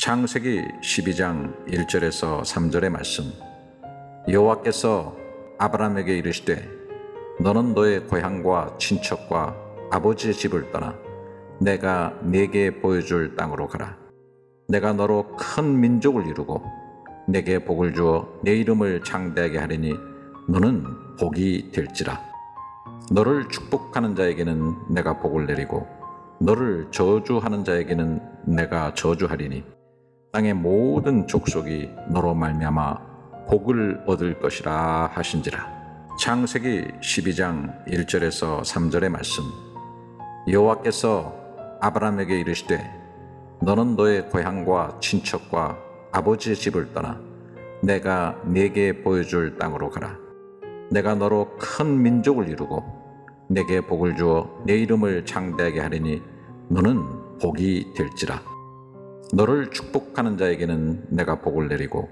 창세기 12장 1절에서 3절의 말씀. 여호와께서 아브라함에게 이르시되 너는 너의 고향과 친척과 아버지의 집을 떠나 내가 네게 보여줄 땅으로 가라. 내가 너로 큰 민족을 이루고 내게 복을 주어 내 이름을 창대하게 하리니 너는 복이 될지라. 너를 축복하는 자에게는 내가 복을 내리고 너를 저주하는 자에게는 내가 저주하리니 땅의 모든 족속이 너로 말미암아 복을 얻을 것이라 하신지라. 창세기 12장 1절에서 3절의 말씀. 여호와께서 아브라함에게 이르시되 너는 너의 고향과 친척과 아버지의 집을 떠나 내가 네게 보여줄 땅으로 가라. 내가 너로 큰 민족을 이루고 내게 복을 주어 내 이름을 창대하게 하리니 너는 복이 될지라. 너를 축복하는 자에게는 내가 복을 내리고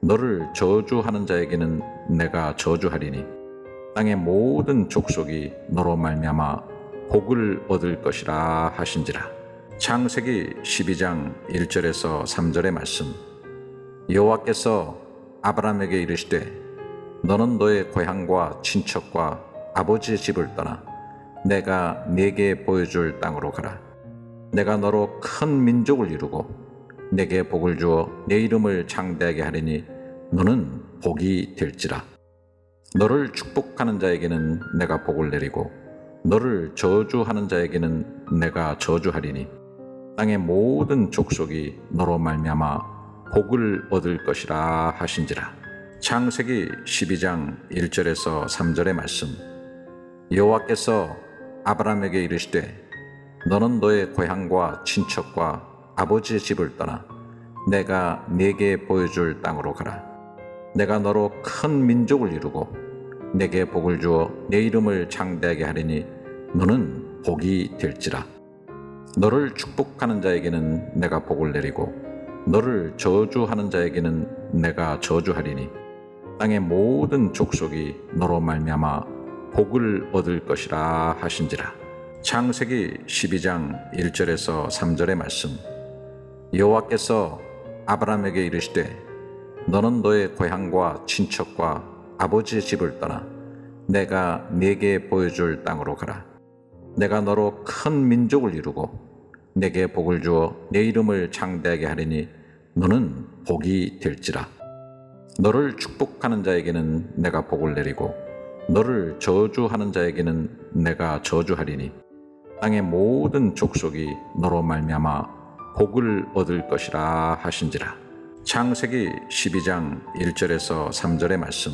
너를 저주하는 자에게는 내가 저주하리니 땅의 모든 족속이 너로 말미암아 복을 얻을 것이라 하신지라. 창세기 12장 1절에서 3절의 말씀. 여호와께서 아브라함에게 이르시되 너는 너의 고향과 친척과 아버지의 집을 떠나 내가 네게 보여줄 땅으로 가라. 내가 너로 큰 민족을 이루고 내게 복을 주어 내 이름을 창대하게 하리니 너는 복이 될지라. 너를 축복하는 자에게는 내가 복을 내리고 너를 저주하는 자에게는 내가 저주하리니 땅의 모든 족속이 너로 말미암아 복을 얻을 것이라 하신지라. 창세기 12장 1절에서 3절의 말씀. 여호와께서 아브라함에게 이르시되 너는 너의 고향과 친척과 아버지의 집을 떠나 내가 네게 보여줄 땅으로 가라. 내가 너로 큰 민족을 이루고 내게 복을 주어 내 이름을 창대하게 하리니 너는 복이 될지라. 너를 축복하는 자에게는 내가 복을 내리고 너를 저주하는 자에게는 내가 저주하리니 땅의 모든 족속이 너로 말미암아 복을 얻을 것이라 하신지라. 창세기 12장 1절에서 3절의 말씀. 여호와께서 아브라함에게 이르시되 너는 너의 고향과 친척과 아버지의 집을 떠나 내가 네게 보여줄 땅으로 가라. 내가 너로 큰 민족을 이루고 내게 복을 주어 내 이름을 창대하게 하리니 너는 복이 될지라. 너를 축복하는 자에게는 내가 복을 내리고 너를 저주하는 자에게는 내가 저주하리니 땅의 모든 족속이 너로 말미암아 복을 얻을 것이라 하신지라. 창세기 12장 1절에서 3절의 말씀.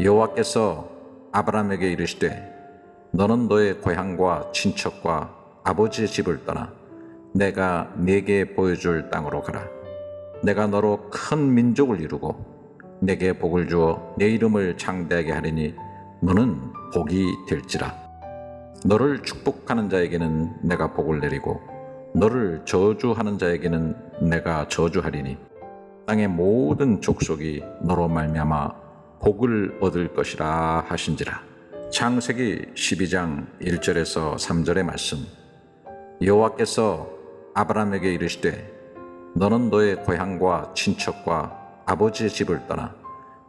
여호와께서 아브라함에게 이르시되 너는 너의 고향과 친척과 아버지의 집을 떠나 내가 네게 보여줄 땅으로 가라. 내가 너로 큰 민족을 이루고 내게 복을 주어 내 이름을 창대하게 하리니 너는 복이 될지라. 너를 축복하는 자에게는 내가 복을 내리고 너를 저주하는 자에게는 내가 저주하리니 땅의 모든 족속이 너로 말미암아 복을 얻을 것이라 하신지라. 창세기 12장 1절에서 3절의 말씀. 여호와께서 아브라함에게 이르시되 너는 너의 고향과 친척과 아버지의 집을 떠나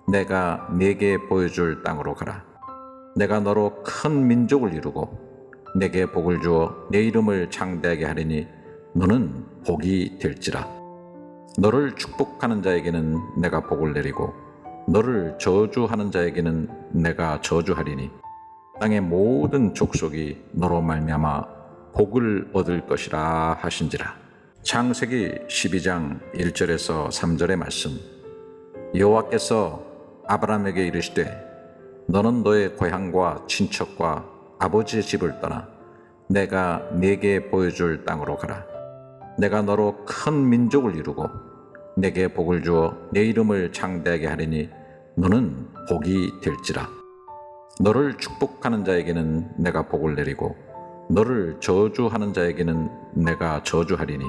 내가 네게 보여줄 땅으로 가라. 내가 너로 큰 민족을 이루고 내게 복을 주어 내 이름을 창대하게 하리니 너는 복이 될지라. 너를 축복하는 자에게는 내가 복을 내리고 너를 저주하는 자에게는 내가 저주하리니 땅의 모든 족속이 너로 말미암아 복을 얻을 것이라 하신지라. 창세기 12장 1절에서 3절의 말씀. 여호와께서 아브라함에게 이르시되 너는 너의 고향과 친척과 아버지의 집을 떠나 내가 네게 보여줄 땅으로 가라. 내가 너로 큰 민족을 이루고 내게 복을 주어 내 이름을 창대하게 하리니 너는 복이 될지라. 너를 축복하는 자에게는 내가 복을 내리고 너를 저주하는 자에게는 내가 저주하리니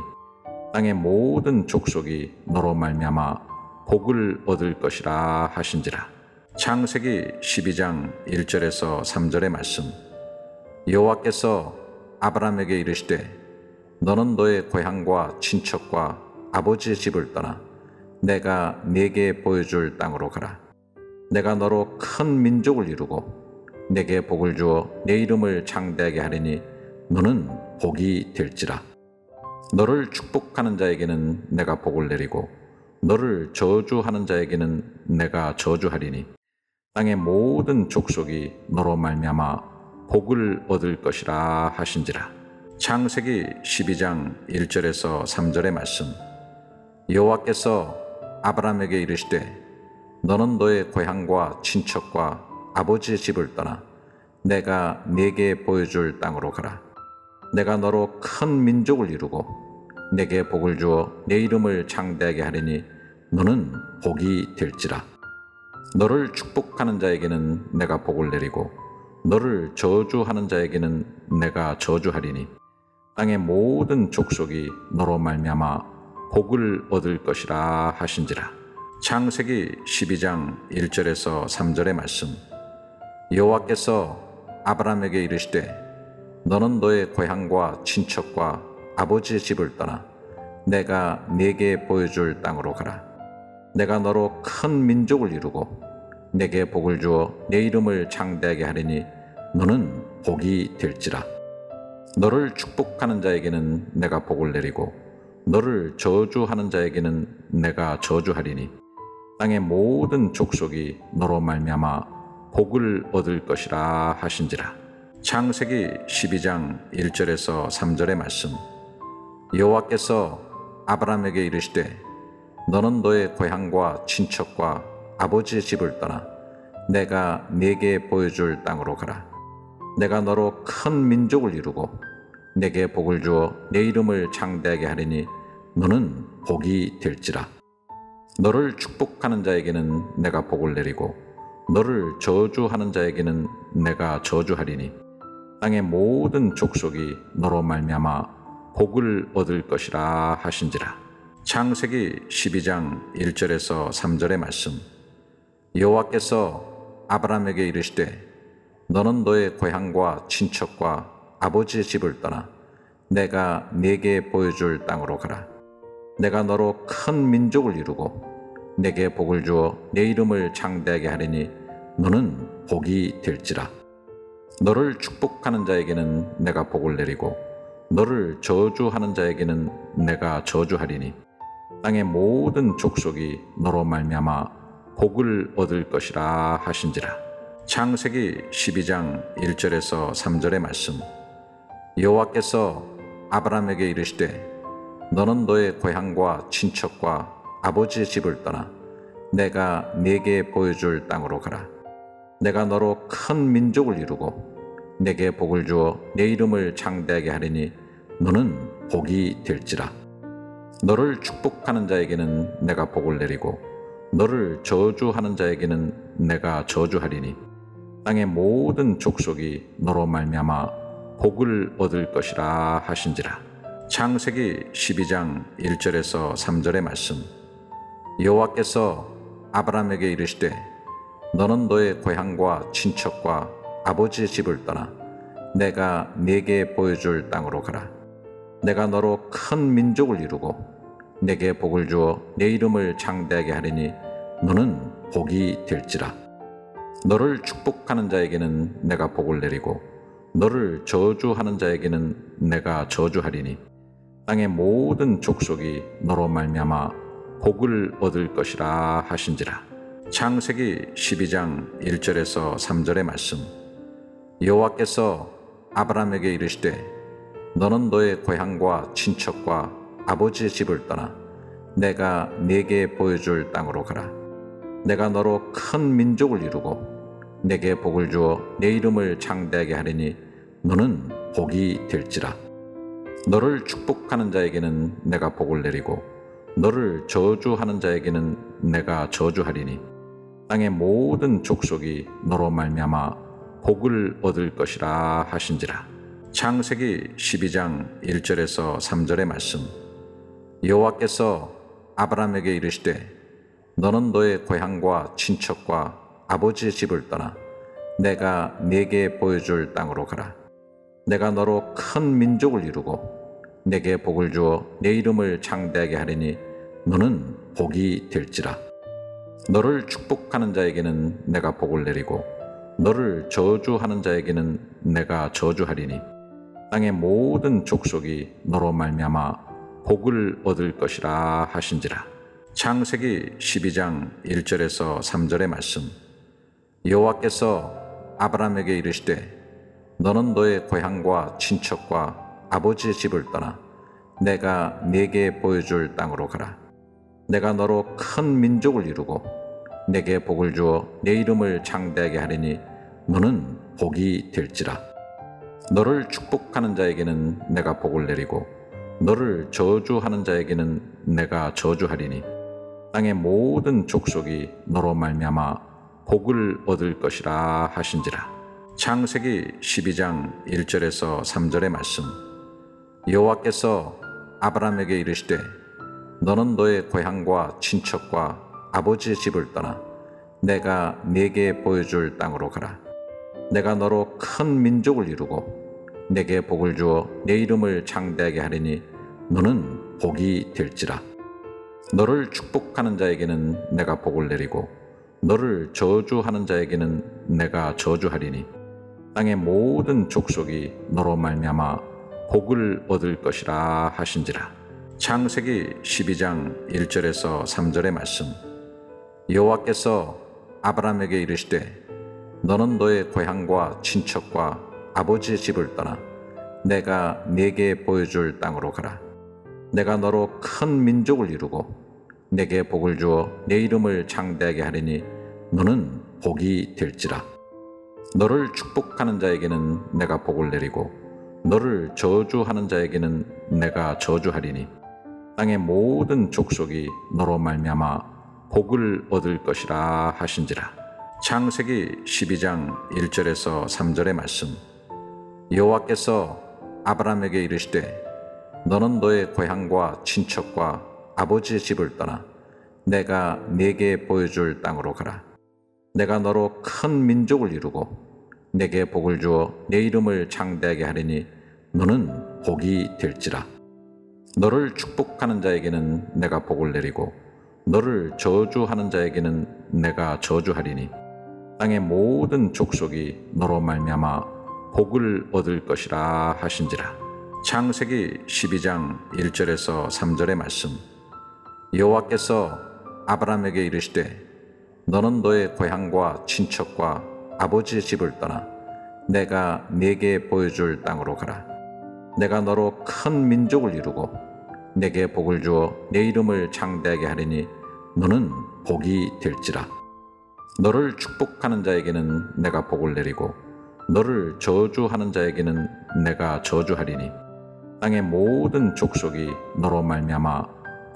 땅의 모든 족속이 너로 말미암아 복을 얻을 것이라 하신지라. 창세기 12장 1절에서 3절의 말씀. 여호와께서 아브라함에게 이르시되 너는 너의 고향과 친척과 아버지의 집을 떠나 내가 네게 보여줄 땅으로 가라. 내가 너로 큰 민족을 이루고 내게 복을 주어 내 이름을 창대하게 하리니 너는 복이 될지라. 너를 축복하는 자에게는 내가 복을 내리고 너를 저주하는 자에게는 내가 저주하리니 땅의 모든 족속이 너로 말미암아 복을 얻을 것이라 하신지라. 창세기 12장 1절에서 3절의 말씀. 여호와께서 아브라함에게 이르시되 너는 너의 고향과 친척과 아버지의 집을 떠나 내가 네게 보여줄 땅으로 가라. 내가 너로 큰 민족을 이루고 내게 복을 주어 내 이름을 창대하게 하리니 너는 복이 될지라. 너를 축복하는 자에게는 내가 복을 내리고 너를 저주하는 자에게는 내가 저주하리니 땅의 모든 족속이 너로 말미암아 복을 얻을 것이라 하신지라. 창세기 12장 1절에서 3절의 말씀. 여호와께서 아브라함에게 이르시되 너는 너의 고향과 친척과 아버지의 집을 떠나 내가 네게 보여줄 땅으로 가라. 내가 너로 큰 민족을 이루고 내게 복을 주어 내 이름을 창대하게 하리니 너는 복이 될지라. 너를 축복하는 자에게는 내가 복을 내리고 너를 저주하는 자에게는 내가 저주하리니 땅의 모든 족속이 너로 말미암아 복을 얻을 것이라 하신지라. 창세기 12장 1절에서 3절의 말씀. 여호와께서 아브라함에게 이르시되 너는 너의 고향과 친척과 아버지의 집을 떠나 내가 네게 보여줄 땅으로 가라. 내가 너로 큰 민족을 이루고 내게 복을 주어 내 이름을 창대하게 하리니 너는 복이 될지라. 너를 축복하는 자에게는 내가 복을 내리고 너를 저주하는 자에게는 내가 저주하리니 땅의 모든 족속이 너로 말미암아 복을 얻을 것이라 하신지라. 창세기 12장 1절에서 3절의 말씀. 여호와께서 아브라함에게 이르시되 너는 너의 고향과 친척과 아버지의 집을 떠나 내가 네게 보여줄 땅으로 가라. 내가 너로 큰 민족을 이루고 내게 복을 주어 내 이름을 창대하게 하리니 너는 복이 될지라. 너를 축복하는 자에게는 내가 복을 내리고 너를 저주하는 자에게는 내가 저주하리니 땅의 모든 족속이 너로 말미암아 복을 얻을 것이라 하신지라. 창세기 12장 1절에서 3절의 말씀. 여호와께서 아브라함에게 이르시되 너는 너의 고향과 친척과 아버지의 집을 떠나 내가 네게 보여줄 땅으로 가라. 내가 너로 큰 민족을 이루고 내게 복을 주어 내 이름을 창대하게 하리니 너는 복이 될지라. 너를 축복하는 자에게는 내가 복을 내리고 너를 저주하는 자에게는 내가 저주하리니 땅의 모든 족속이 너로 말미암아 복을 얻을 것이라 하신지라. 창세기 12장 1절에서 3절의 말씀. 여호와께서 아브라함에게 이르시되 너는 너의 고향과 친척과 아버지의 집을 떠나 내가 네게 보여줄 땅으로 가라. 내가 너로 큰 민족을 이루고 내게 복을 주어 내 이름을 창대하게 하리니 너는 복이 될지라. 너를 축복하는 자에게는 내가 복을 내리고 너를 저주하는 자에게는 내가 저주하리니 땅의 모든 족속이 너로 말미암아 복을 얻을 것이라 하신지라. 창세기 12장 1절에서 3절의 말씀. 여호와께서 아브라함에게 이르시되 너는 너의 고향과 친척과 아버지의 집을 떠나 내가 네게 보여줄 땅으로 가라. 내가 너로 큰 민족을 이루고 내게 복을 주어 내 이름을 창대하게 하리니 너는 복이 될지라. 너를 축복하는 자에게는 내가 복을 내리고 너를 저주하는 자에게는 내가 저주하리니 땅의 모든 족속이 너로 말미암아 복을 얻을 것이라 하신지라. 창세기 12장 1절에서 3절의 말씀. 여호와께서 아브라함에게 이르시되 너는 너의 고향과 친척과 아버지의 집을 떠나 내가 네게 보여줄 땅으로 가라. 내가 너로 큰 민족을 이루고 내게 복을 주어 내 이름을 창대하게 하리니 너는 복이 될지라. 너를 축복하는 자에게는 내가 복을 내리고 너를 저주하는 자에게는 내가 저주하리니 땅의 모든 족속이 너로 말미암아 복을 얻을 것이라 하신지라. 창세기 12장 1절에서 3절의 말씀 여호와께서 아브라함에게 이르시되 너는 너의 고향과 친척과 아버지의 집을 떠나 내가 네게 보여줄 땅으로 가라. 내가 너로 큰 민족을 이루고 내게 복을 주어 내 이름을 창대하게 하리니 너는 복이 될지라. 너를 축복하는 자에게는 내가 복을 내리고 너를 저주하는 자에게는 내가 저주하리니 땅의 모든 족속이 너로 말미암아 복을 얻을 것이라 하신지라. 창세기 12장 1절에서 3절의 말씀. 여호와께서 아브라함에게 이르시되 너는 너의 고향과 친척과 아버지의 집을 떠나 내가 네게 보여줄 땅으로 가라. 내가 너로 큰 민족을 이루고 내게 복을 주어 내 이름을 창대하게 하리니 너는 복이 될지라. 너를 축복하는 자에게는 내가 복을 내리고 너를 저주하는 자에게는 내가 저주하리니 땅의 모든 족속이 너로 말미암아 복을 얻을 것이라 하신지라 창세기 12장 1절에서 3절의 말씀 여호와께서 아브라함에게 이르시되 너는 너의 고향과 친척과 아버지의 집을 떠나 내가 네게 보여줄 땅으로 가라. 내가 너로 큰 민족을 이루고 내게 복을 주어 내 이름을 창대하게 하리니 너는 복이 될지라. 너를 축복하는 자에게는 내가 복을 내리고 너를 저주하는 자에게는 내가 저주하리니 땅의 모든 족속이 너로 말미암아 복을 얻을 것이라 하신지라. 창세기 12장 1절에서 3절의 말씀 여호와께서 아브라함에게 이르시되 너는 너의 고향과 친척과 아버지의 집을 떠나 내가 네게 보여줄 땅으로 가라. 내가 너로 큰 민족을 이루고 내게 복을 주어 내 이름을 창대하게 하리니 너는 복이 될지라. 너를 축복하는 자에게는 내가 복을 내리고 너를 저주하는 자에게는 내가 저주하리니 땅의 모든 족속이 너로 말미암아 복을 얻을 것이라 하신지라. 창세기 12장 1절에서 3절의 말씀. 여호와께서 아브라함에게 이르시되 너는 너의 고향과 친척과 아버지의 집을 떠나 내가 네게 보여줄 땅으로 가라. 내가 너로 큰 민족을 이루고 내게 복을 주어 내 이름을 창대하게 하리니 너는 복이 될지라. 너를 축복하는 자에게는 내가 복을 내리고 너를 저주하는 자에게는 내가 저주하리니 땅의 모든 족속이 너로 말미암아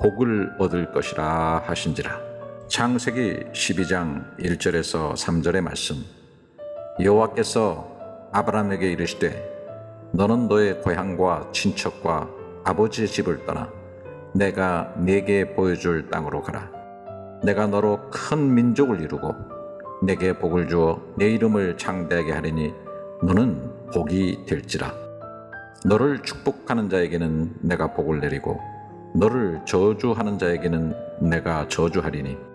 복을 얻을 것이라 하신지라. 창세기 12장 1절에서 3절의 말씀. 여호와께서 아브라함에게 이르시되 너는 너의 고향과 친척과 아버지의 집을 떠나 내가 네게 보여줄 땅으로 가라. 내가 너로 큰 민족을 이루고 내게 복을 주어 내 이름을 창대하게 하리니 너는 복이 될지라. 너를 축복하는 자에게는 내가 복을 내리고 너를 저주하는 자에게는 내가 저주하리니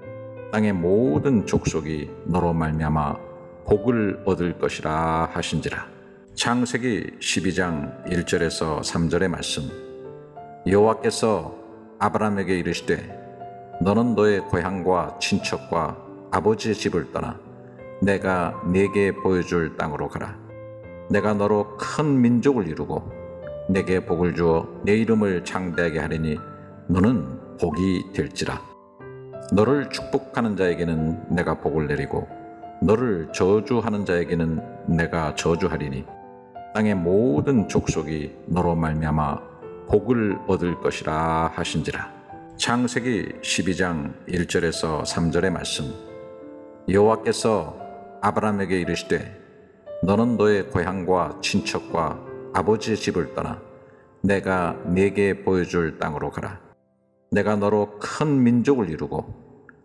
땅의 모든 족속이 너로 말미암아 복을 얻을 것이라 하신지라. 창세기 12장 1절에서 3절의 말씀. 여호와께서 아브라함에게 이르시되 너는 너의 고향과 친척과 아버지의 집을 떠나 내가 네게 보여줄 땅으로 가라. 내가 너로 큰 민족을 이루고 내게 복을 주어 내 이름을 창대하게 하리니 너는 복이 될지라. 너를 축복하는 자에게는 내가 복을 내리고 너를 저주하는 자에게는 내가 저주하리니 땅의 모든 족속이 너로 말미암아 복을 얻을 것이라 하신지라. 창세기 12장 1절에서 3절의 말씀. 여호와께서 아브라함에게 이르시되 너는 너의 고향과 친척과 아버지의 집을 떠나 내가 네게 보여줄 땅으로 가라. 내가 너로 큰 민족을 이루고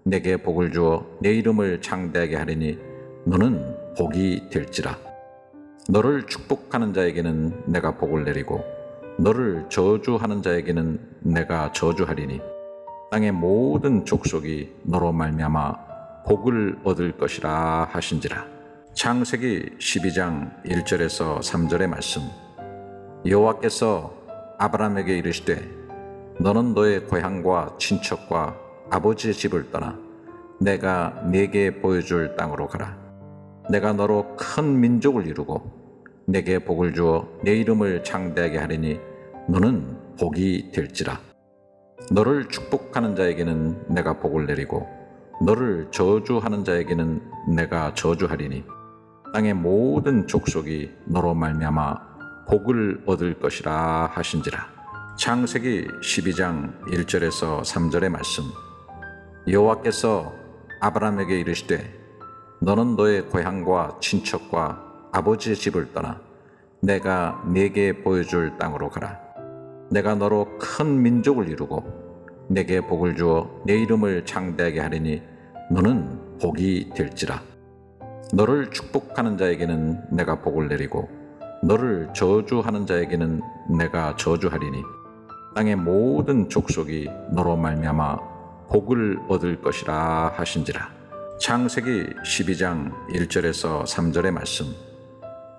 내게 복을 주어 내 이름을 창대하게 하리니 너는 복이 될지라. 너를 축복하는 자에게는 내가 복을 내리고 너를 저주하는 자에게는 내가 저주하리니 땅의 모든 족속이 너로 말미암아 복을 얻을 것이라 하신지라 창세기 12장 1절에서 3절의 말씀 여호와께서 아브라함에게 이르시되 너는 너의 고향과 친척과 아버지의 집을 떠나 내가 네게 보여줄 땅으로 가라 내가 너로 큰 민족을 이루고 내게 복을 주어 내 이름을 창대하게 하리니 너는 복이 될지라. 너를 축복하는 자에게는 내가 복을 내리고 너를 저주하는 자에게는 내가 저주하리니 땅의 모든 족속이 너로 말미암아 복을 얻을 것이라 하신지라. 창세기 12장 1절에서 3절의 말씀. 여호와께서 아브라함에게 이르시되 너는 너의 고향과 친척과 아버지의 집을 떠나 내가 네게 보여줄 땅으로 가라. 내가 너로 큰 민족을 이루고 내게 복을 주어 내 이름을 창대하게 하리니 너는 복이 될지라. 너를 축복하는 자에게는 내가 복을 내리고 너를 저주하는 자에게는 내가 저주하리니 땅의 모든 족속이 너로 말미암아 복을 얻을 것이라 하신지라. 창세기 12장 1절에서 3절의 말씀.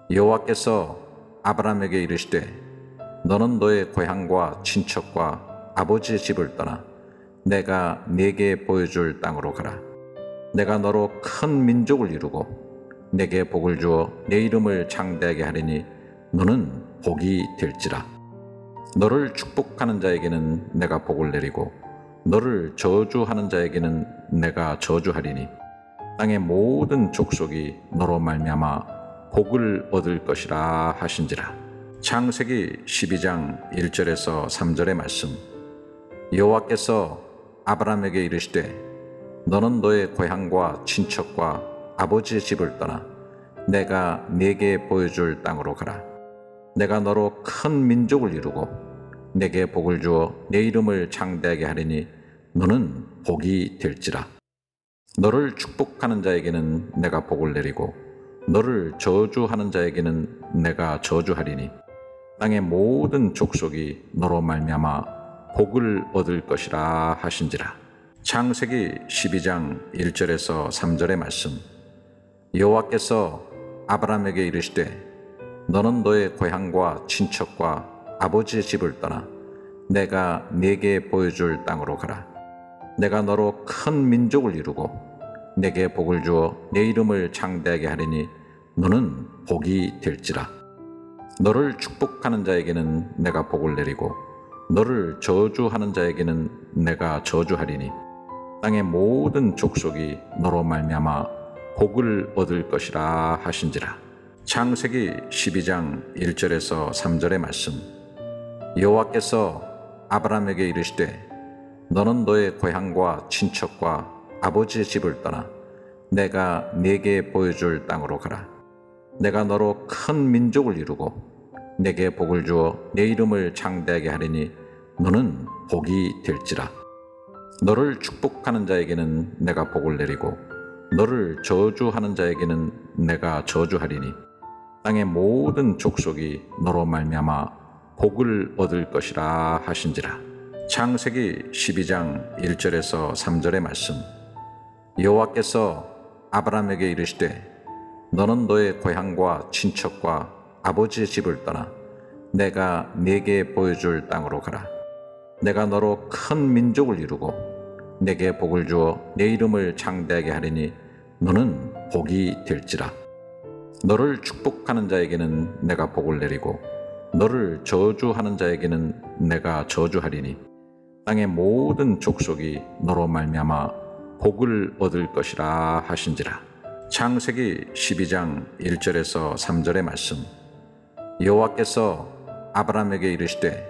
여호와께서 아브라함에게 이르시되 너는 너의 고향과 친척과 아버지의 집을 떠나 내가 네게 보여줄 땅으로 가라. 내가 너로 큰 민족을 이루고 내게 복을 주어 내 이름을 창대하게 하리니 너는 복이 될지라. 너를 축복하는 자에게는 내가 복을 내리고 너를 저주하는 자에게는 내가 저주하리니 땅의 모든 족속이 너로 말미암아 복을 얻을 것이라 하신지라. 창세기 12장 1절에서 3절의 말씀. 여호와께서 아브라함에게 이르시되 너는 너의 고향과 친척과 아버지의 집을 떠나 내가 네게 보여줄 땅으로 가라. 내가 너로 큰 민족을 이루고 내게 복을 주어 내 이름을 창대하게 하리니 너는 복이 될지라. 너를 축복하는 자에게는 내가 복을 내리고 너를 저주하는 자에게는 내가 저주하리니 땅의 모든 족속이 너로 말미암아 복을 얻을 것이라 하신지라. 창세기 12장 1절에서 3절의 말씀. 여호와께서 아브라함에게 이르시되 너는 너의 고향과 친척과 아버지의 집을 떠나 내가 네게 보여줄 땅으로 가라. 내가 너로 큰 민족을 이루고 내게 복을 주어 내 이름을 창대하게 하리니 너는 복이 될지라. 너를 축복하는 자에게는 내가 복을 내리고 너를 저주하는 자에게는 내가 저주하리니 땅의 모든 족속이 너로 말미암아 복을 얻을 것이라 하신지라. 창세기 12장 1절에서 3절의 말씀. 여호와께서 아브라함에게 이르시되 너는 너의 고향과 친척과 아버지의 집을 떠나 내가 네게 보여줄 땅으로 가라. 내가 너로 큰 민족을 이루고 내게 복을 주어 내 이름을 창대하게 하리니 너는 복이 될지라. 너를 축복하는 자에게는 내가 복을 내리고 너를 저주하는 자에게는 내가 저주하리니 땅의 모든 족속이 너로 말미암아 복을 얻을 것이라 하신지라. 창세기 12장 1절에서 3절의 말씀. 여호와께서 아브라함에게 이르시되 너는 너의 고향과 친척과 아버지의 집을 떠나 내가 네게 보여줄 땅으로 가라. 내가 너로 큰 민족을 이루고 내게 복을 주어 내 이름을 창대하게 하리니 너는 복이 될지라. 너를 축복하는 자에게는 내가 복을 내리고 너를 저주하는 자에게는 내가 저주하리니 땅의 모든 족속이 너로 말미암아 복을 얻을 것이라 하신지라. 창세기 12장 1절에서 3절의 말씀. 여호와께서 아브라함에게 이르시되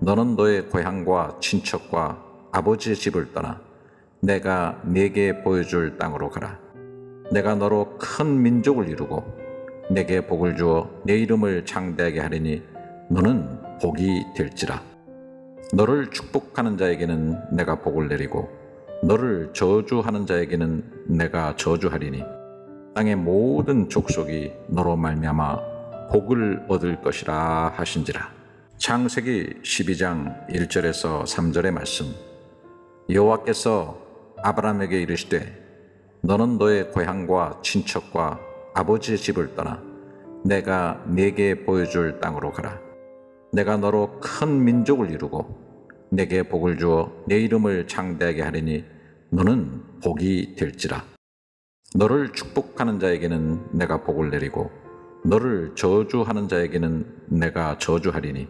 너는 너의 고향과 친척과 아버지의 집을 떠나 내가 네게 보여줄 땅으로 가라. 내가 너로 큰 민족을 이루고 내게 복을 주어 내 이름을 창대하게 하리니 너는 복이 될지라. 너를 축복하는 자에게는 내가 복을 내리고 너를 저주하는 자에게는 내가 저주하리니 땅의 모든 족속이 너로 말미암아 복을 얻을 것이라 하신지라. 창세기 12장 1절에서 3절의 말씀. 여호와께서 아브라함에게 이르시되 너는 너의 고향과 친척과 아버지의 집을 떠나 내가 네게 보여줄 땅으로 가라. 내가 너로 큰 민족을 이루고 내게 복을 주어 내 이름을 창대하게 하리니 너는 복이 될지라. 너를 축복하는 자에게는 내가 복을 내리고 너를 저주하는 자에게는 내가 저주하리니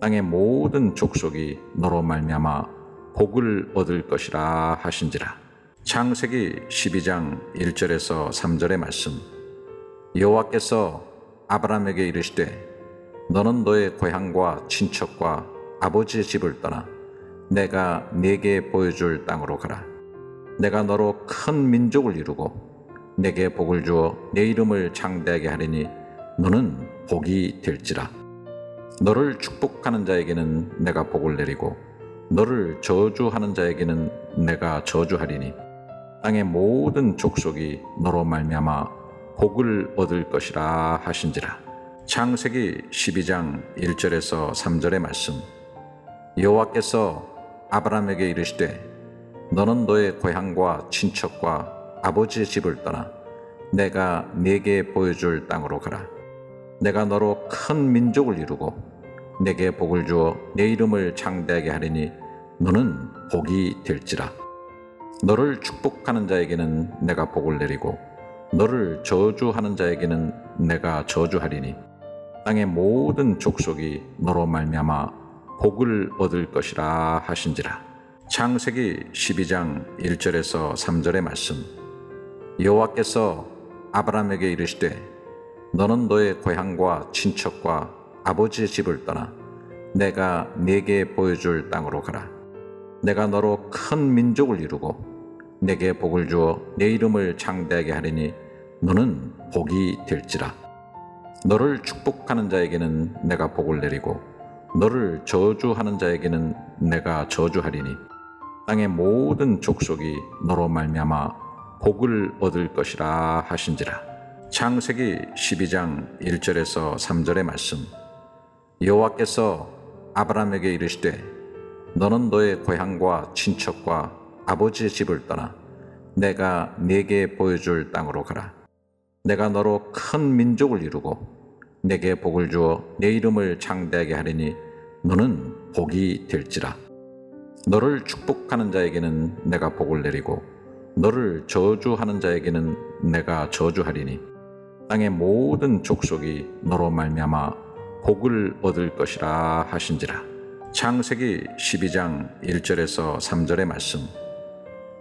땅의 모든 족속이 너로 말미암아 복을 얻을 것이라 하신지라. 창세기 12장 1절에서 3절의 말씀. 여호와께서 아브라함에게 이르시되 너는 너의 고향과 친척과 아버지의 집을 떠나 내가 네게 보여줄 땅으로 가라. 내가 너로 큰 민족을 이루고 내게 복을 주어 내 이름을 창대하게 하리니 너는 복이 될지라. 너를 축복하는 자에게는 내가 복을 내리고 너를 저주하는 자에게는 내가 저주하리니 땅의 모든 족속이 너로 말미암아 복을 얻을 것이라 하신지라. 창세기 12장 1절에서 3절의 말씀. 여호와께서 아브라함에게 이르시되 너는 너의 고향과 친척과 아버지의 집을 떠나 내가 네게 보여줄 땅으로 가라. 내가 너로 큰 민족을 이루고 내게 복을 주어 내 이름을 창대하게 하리니 너는 복이 될지라. 너를 축복하는 자에게는 내가 복을 내리고 너를 저주하는 자에게는 내가 저주하리니 땅의 모든 족속이 너로 말미암아 복을 얻을 것이라 하신지라. 창세기 12장 1절에서 3절의 말씀. 여호와께서 아브라함에게 이르시되 너는 너의 고향과 친척과 아버지의 집을 떠나 내가 네게 보여줄 땅으로 가라. 내가 너로 큰 민족을 이루고 내게 복을 주어 내 이름을 창대하게 하리니 너는 복이 될지라. 너를 축복하는 자에게는 내가 복을 내리고 너를 저주하는 자에게는 내가 저주하리니 땅의 모든 족속이 너로 말미암아 복을 얻을 것이라 하신지라. 창세기 12장 1절에서 3절의 말씀. 여호와께서 아브라함에게 이르시되 너는 너의 고향과 친척과 아버지의 집을 떠나 내가 네게 보여줄 땅으로 가라. 내가 너로 큰 민족을 이루고 내게 복을 주어 내 이름을 창대하게 하리니 너는 복이 될지라. 너를 축복하는 자에게는 내가 복을 내리고 너를 저주하는 자에게는 내가 저주하리니 땅의 모든 족속이 너로 말미암아 복을 얻을 것이라 하신지라. 창세기 12장 1절에서 3절의 말씀.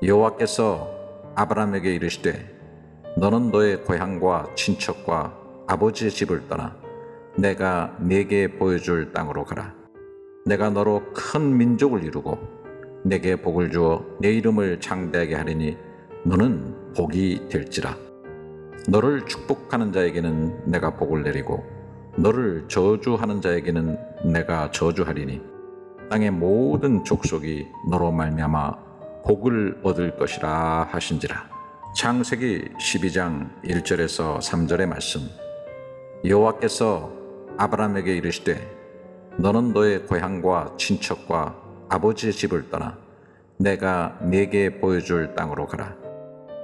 여호와께서 아브라함에게 이르시되 너는 너의 고향과 친척과 아버지의 집을 떠나 내가 네게 보여줄 땅으로 가라. 내가 너로 큰 민족을 이루고 내게 복을 주어 내 이름을 창대하게 하리니 너는 복이 될지라. 너를 축복하는 자에게는 내가 복을 내리고 너를 저주하는 자에게는 내가 저주하리니 땅의 모든 족속이 너로 말미암아 복을 얻을 것이라 하신지라. 창세기 12장 1절에서 3절의 말씀. 여호와께서 아브라함에게 이르시되 너는 너의 고향과 친척과 아버지의 집을 떠나 내가 네게 보여줄 땅으로 가라.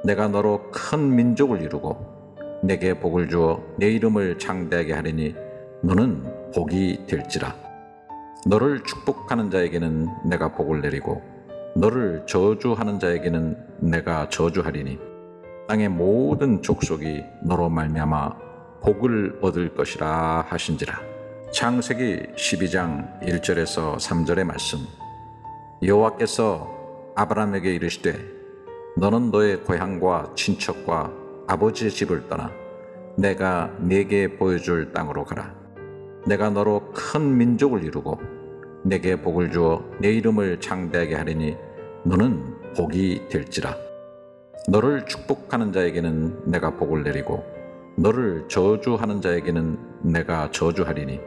내가 너로 큰 민족을 이루고 내게 복을 주어 내 이름을 창대하게 하리니 너는 복이 될지라. 너를 축복하는 자에게는 내가 복을 내리고 너를 저주하는 자에게는 내가 저주하리니 땅의 모든 족속이 너로 말미암아 복을 얻을 것이라 하신지라. 창세기 12장 1절에서 3절의 말씀. 여호와께서 아브라함에게 이르시되 너는 너의 고향과 친척과 아버지의 집을 떠나 내가 네게 보여줄 땅으로 가라. 내가 너로 큰 민족을 이루고 내게 복을 주어 내 이름을 창대하게 하리니 너는 복이 될지라. 너를 축복하는 자에게는 내가 복을 내리고 너를 저주하는 자에게는 내가 저주하리니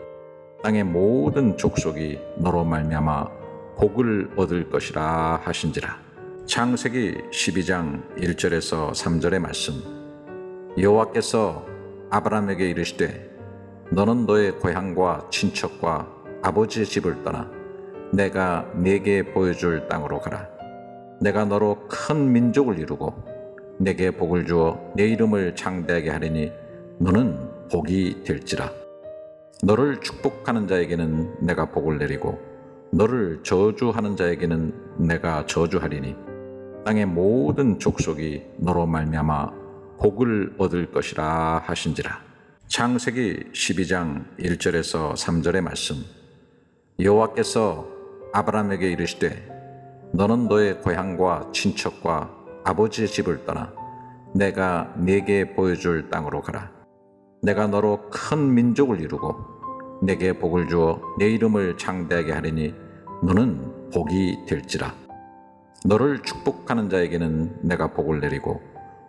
땅의 모든 족속이 너로 말미암아 복을 얻을 것이라 하신지라. 창세기 12장 1절에서 3절의 말씀. 여호와께서 아브라함에게 이르시되 너는 너의 고향과 친척과 아버지의 집을 떠나 내가 네게 보여줄 땅으로 가라. 내가 너로 큰 민족을 이루고 내게 복을 주어 내 이름을 창대하게 하리니 너는 복이 될지라. 너를 축복하는 자에게는 내가 복을 내리고 너를 저주하는 자에게는 내가 저주하리니 땅의 모든 족속이 너로 말미암아 복을 얻을 것이라 하신지라. 창세기 12장 1절에서 3절의 말씀. 여호와께서 아브라함에게 이르시되 너는 너의 고향과 친척과 아버지의 집을 떠나 내가 네게 보여줄 땅으로 가라. 내가 너로 큰 민족을 이루고 내게 복을 주어 내 이름을 창대하게 하리니 너는 복이 될지라. 너를 축복하는 자에게는 내가 복을 내리고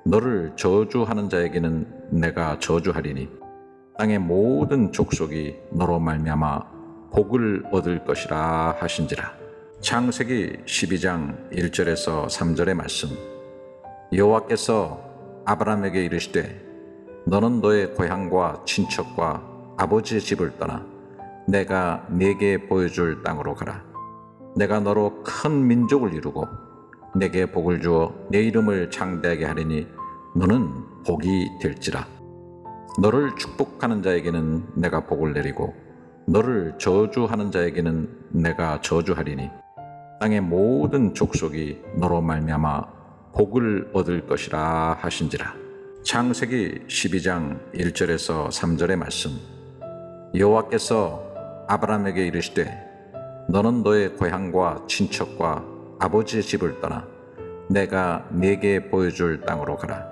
너를 저주하는 자에게는 내가 저주하리니 땅의 모든 족속이 너로 말미암아 복을 얻을 것이라 하신지라 창세기 12장 1절에서 3절의 말씀 여호와께서 아브라함에게 이르시되 너는 너의 고향과 친척과 아버지의 집을 떠나 내가 네게 보여줄 땅으로 가라. 내가 너로 큰 민족을 이루고 내게 복을 주어 내 이름을 창대하게 하리니 너는 복이 될지라. 너를 축복하는 자에게는 내가 복을 내리고 너를 저주하는 자에게는 내가 저주하리니 땅의 모든 족속이 너로 말미암아 복을 얻을 것이라 하신지라. 창세기 12장 1절에서 3절의 말씀. 여호와께서 아브라함에게 이르시되 너는 너의 고향과 친척과 아버지의 집을 떠나 내가 네게 보여줄 땅으로 가라.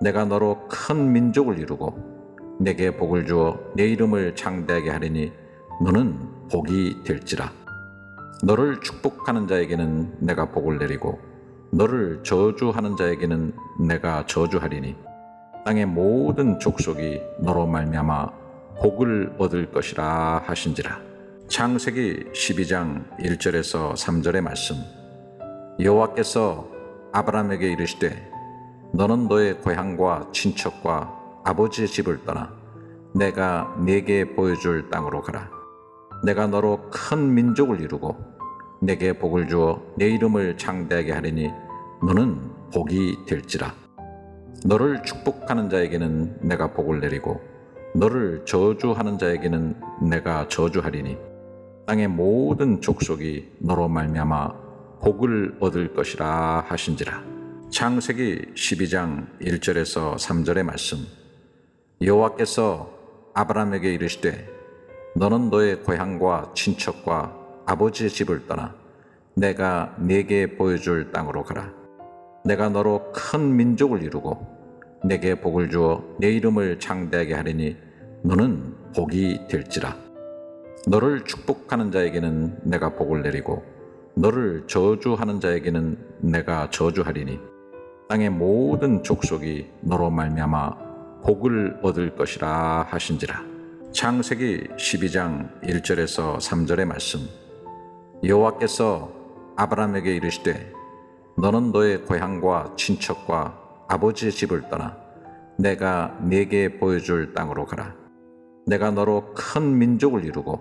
내가 너로 큰 민족을 이루고 내게 복을 주어 내 이름을 창대하게 하리니 너는 복이 될지라 너를 축복하는 자에게는 내가 복을 내리고 너를 저주하는 자에게는 내가 저주하리니 땅의 모든 족속이 너로 말미암아 복을 얻을 것이라 하신지라. 창세기 12장 1절에서 3절의 말씀. 여호와께서 아브라함에게 이르시되 너는 너의 고향과 친척과 아버지의 집을 떠나 내가 네게 보여줄 땅으로 가라. 내가 너로 큰 민족을 이루고 내게 복을 주어 내 이름을 창대하게 하리니 너는 복이 될지라. 너를 축복하는 자에게는 내가 복을 내리고 너를 저주하는 자에게는 내가 저주하리니 땅의 모든 족속이 너로 말미암아 복을 얻을 것이라 하신지라. 창세기 12장 1절에서 3절의 말씀. 여호와께서 아브라함에게 이르시되 너는 너의 고향과 친척과 아버지의 집을 떠나 내가 네게 보여줄 땅으로 가라. 내가 너로 큰 민족을 이루고 내게 복을 주어 내 이름을 창대하게 하리니 너는 복이 될지라. 너를 축복하는 자에게는 내가 복을 내리고 너를 저주하는 자에게는 내가 저주하리니 땅의 모든 족속이 너로 말미암아 복을 얻을 것이라 하신지라. 창세기 12장 1절에서 3절의 말씀. 여호와께서 아브라함에게 이르시되 너는 너의 고향과 친척과 아버지의 집을 떠나 내가 네게 보여줄 땅으로 가라. 내가 너로 큰 민족을 이루고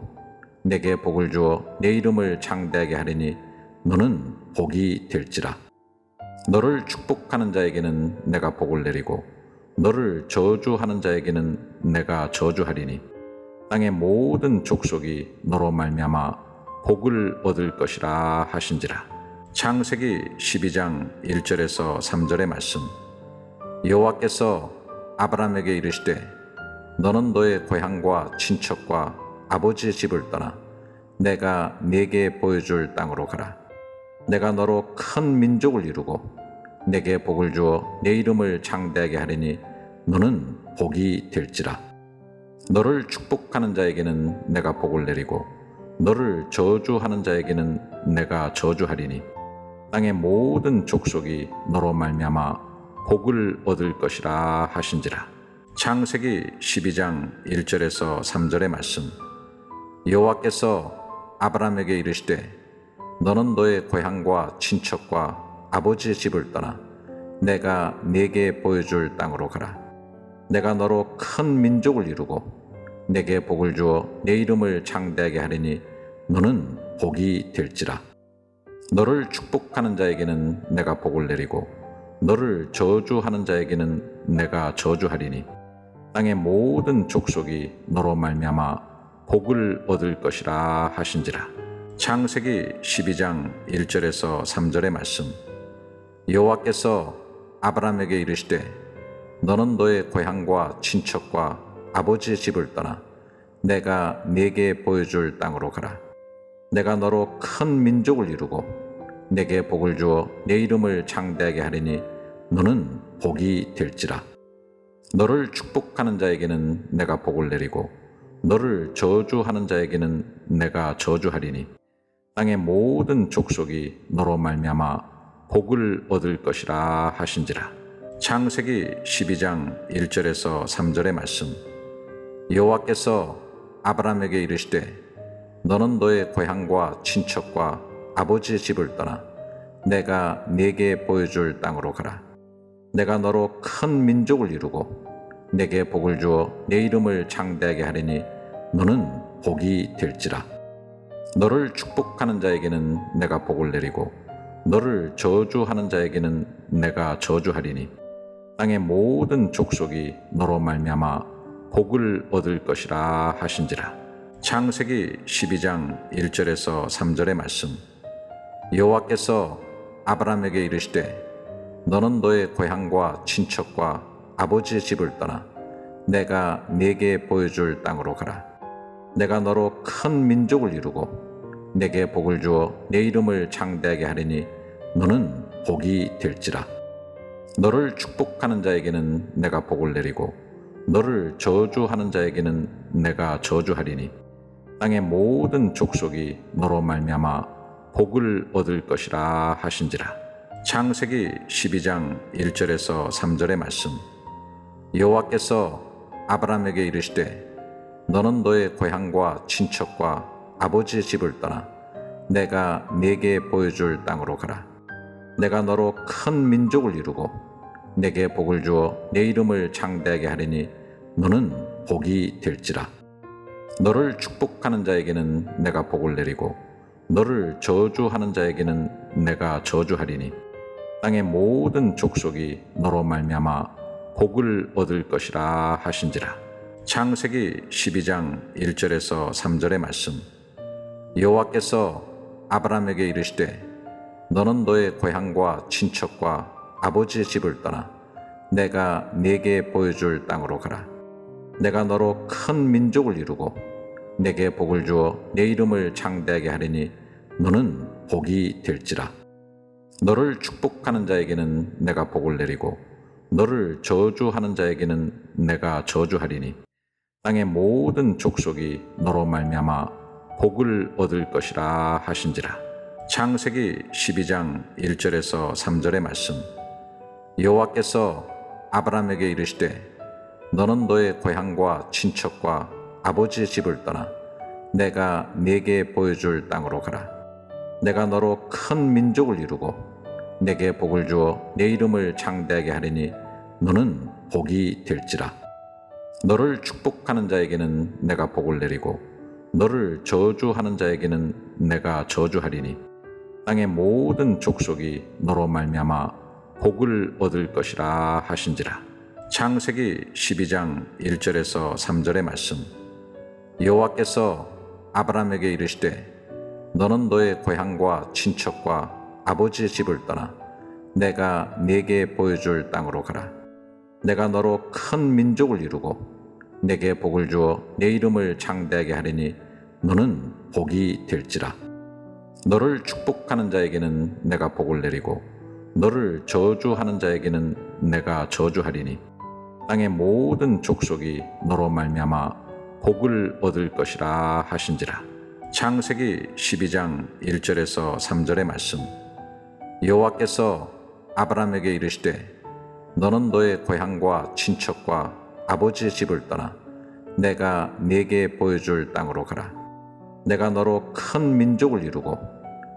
내게 복을 주어 내 이름을 창대하게 하리니 너는 복이 될지라. 너를 축복하는 자에게는 내가 복을 내리고 너를 저주하는 자에게는 내가 저주하리니 땅의 모든 족속이 너로 말미암아 복을 얻을 것이라 하신지라. 창세기 12장 1절에서 3절의 말씀. 여호와께서 아브라함에게 이르시되 너는 너의 고향과 친척과 아버지의 집을 떠나 내가 네게 보여줄 땅으로 가라. 내가 너로 큰 민족을 이루고 내게 복을 주어 내 이름을 창대하게 하리니 너는 복이 될지라. 너를 축복하는 자에게는 내가 복을 내리고 너를 저주하는 자에게는 내가 저주하리니 땅의 모든 족속이 너로 말미암아 복을 얻을 것이라 하신지라. 창세기 12장 1절에서 3절의 말씀 여호와께서 아브라함에게 이르시되 너는 너의 고향과 친척과 아버지의 집을 떠나 내가 네게 보여줄 땅으로 가라 내가 너로 큰 민족을 이루고 내게 복을 주어 내 이름을 창대하게 하리니 너는 복이 될지라 너를 축복하는 자에게는 내가 복을 내리고 너를 저주하는 자에게는 내가 저주하리니 땅의 모든 족속이 너로 말미암아 복을 얻을 것이라 하신지라. 창세기 12장 1절에서 3절의 말씀. 여호와께서 아브라함에게 이르시되 너는 너의 고향과 친척과 아버지의 집을 떠나 내가 네게 보여줄 땅으로 가라. 내가 너로 큰 민족을 이루고 내게 복을 주어 내 이름을 창대하게 하리니 너는 복이 될지라. 너를 축복하는 자에게는 내가 복을 내리고 너를 저주하는 자에게는 내가 저주하리니 땅의 모든 족속이 너로 말미암아 복을 얻을 것이라 하신지라. 창세기 12장 1절에서 3절의 말씀. 여호와께서 아브라함에게 이르시되 너는 너의 고향과 친척과 아버지의 집을 떠나 내가 네게 보여줄 땅으로 가라. 내가 너로 큰 민족을 이루고 내게 복을 주어 내 이름을 창대하게 하리니 너는 복이 될지라. 너를 축복하는 자에게는 내가 복을 내리고 너를 저주하는 자에게는 내가 저주하리니 땅의 모든 족속이 너로 말미암아 복을 얻을 것이라 하신지라. 창세기 12장 1절에서 3절의 말씀. 여호와께서 아브라함에게 이르시되 너는 너의 고향과 친척과 아버지의 집을 떠나 내가 네게 보여줄 땅으로 가라. 내가 너로 큰 민족을 이루고 내게 복을 주어 내 이름을 창대하게 하리니 너는 복이 될지라. 너를 축복하는 자에게는 내가 복을 내리고 너를 저주하는 자에게는 내가 저주하리니 땅의 모든 족속이 너로 말미암아 복을 얻을 것이라 하신지라. 창세기 12장 1절에서 3절의 말씀. 여호와께서 아브라함에게 이르시되 너는 너의 고향과 친척과 아버지의 집을 떠나 내가 네게 보여줄 땅으로 가라. 내가 너로 큰 민족을 이루고 내게 복을 주어 내 이름을 창대하게 하리니 너는 복이 될지라. 너를 축복하는 자에게는 내가 복을 내리고 너를 저주하는 자에게는 내가 저주하리니 땅의 모든 족속이 너로 말미암아 복을 얻을 것이라 하신지라. 창세기 12장 1절에서 3절의 말씀. 여호와께서 아브라함에게 이르시되 너는 너의 고향과 친척과 아버지의 집을 떠나 내가 네게 보여줄 땅으로 가라. 내가 너로 큰 민족을 이루고 내게 복을 주어 내 이름을 창대하게 하리니 너는 복이 될지라. 너를 축복하는 자에게는 내가 복을 내리고 너를 저주하는 자에게는 내가 저주하리니 땅의 모든 족속이 너로 말미암아 복을 얻을 것이라 하신지라. 창세기 12장 1절에서 3절의 말씀. 여호와께서 아브라함에게 이르시되 너는 너의 고향과 친척과 아버지의 집을 떠나 내가 네게 보여줄 땅으로 가라. 내가 너로 큰 민족을 이루고 내게 복을 주어 내 이름을 창대하게 하리니 너는 복이 될지라. 너를 축복하는 자에게는 내가 복을 내리고 너를 저주하는 자에게는 내가 저주하리니 땅의 모든 족속이 너로 말미암아 복을 얻을 것이라 하신지라. 창세기 12장 1절에서 3절의 말씀. 여호와께서 아브라함에게 이르시되 너는 너의 고향과 친척과 아버지의 집을 떠나 내가 네게 보여줄 땅으로 가라. 내가 너로 큰 민족을 이루고 내게 복을 주어 내 이름을 창대하게 하리니 너는 복이 될지라. 너를 축복하는 자에게는 내가 복을 내리고 너를 저주하는 자에게는 내가 저주하리니 땅의 모든 족속이 너로 말미암아 복을 얻을 것이라 하신지라. 창세기 12장 1절에서 3절의 말씀. 여호와께서 아브라함에게 이르시되 너는 너의 고향과 친척과 아버지의 집을 떠나 내가 네게 보여줄 땅으로 가라. 내가 너로 큰 민족을 이루고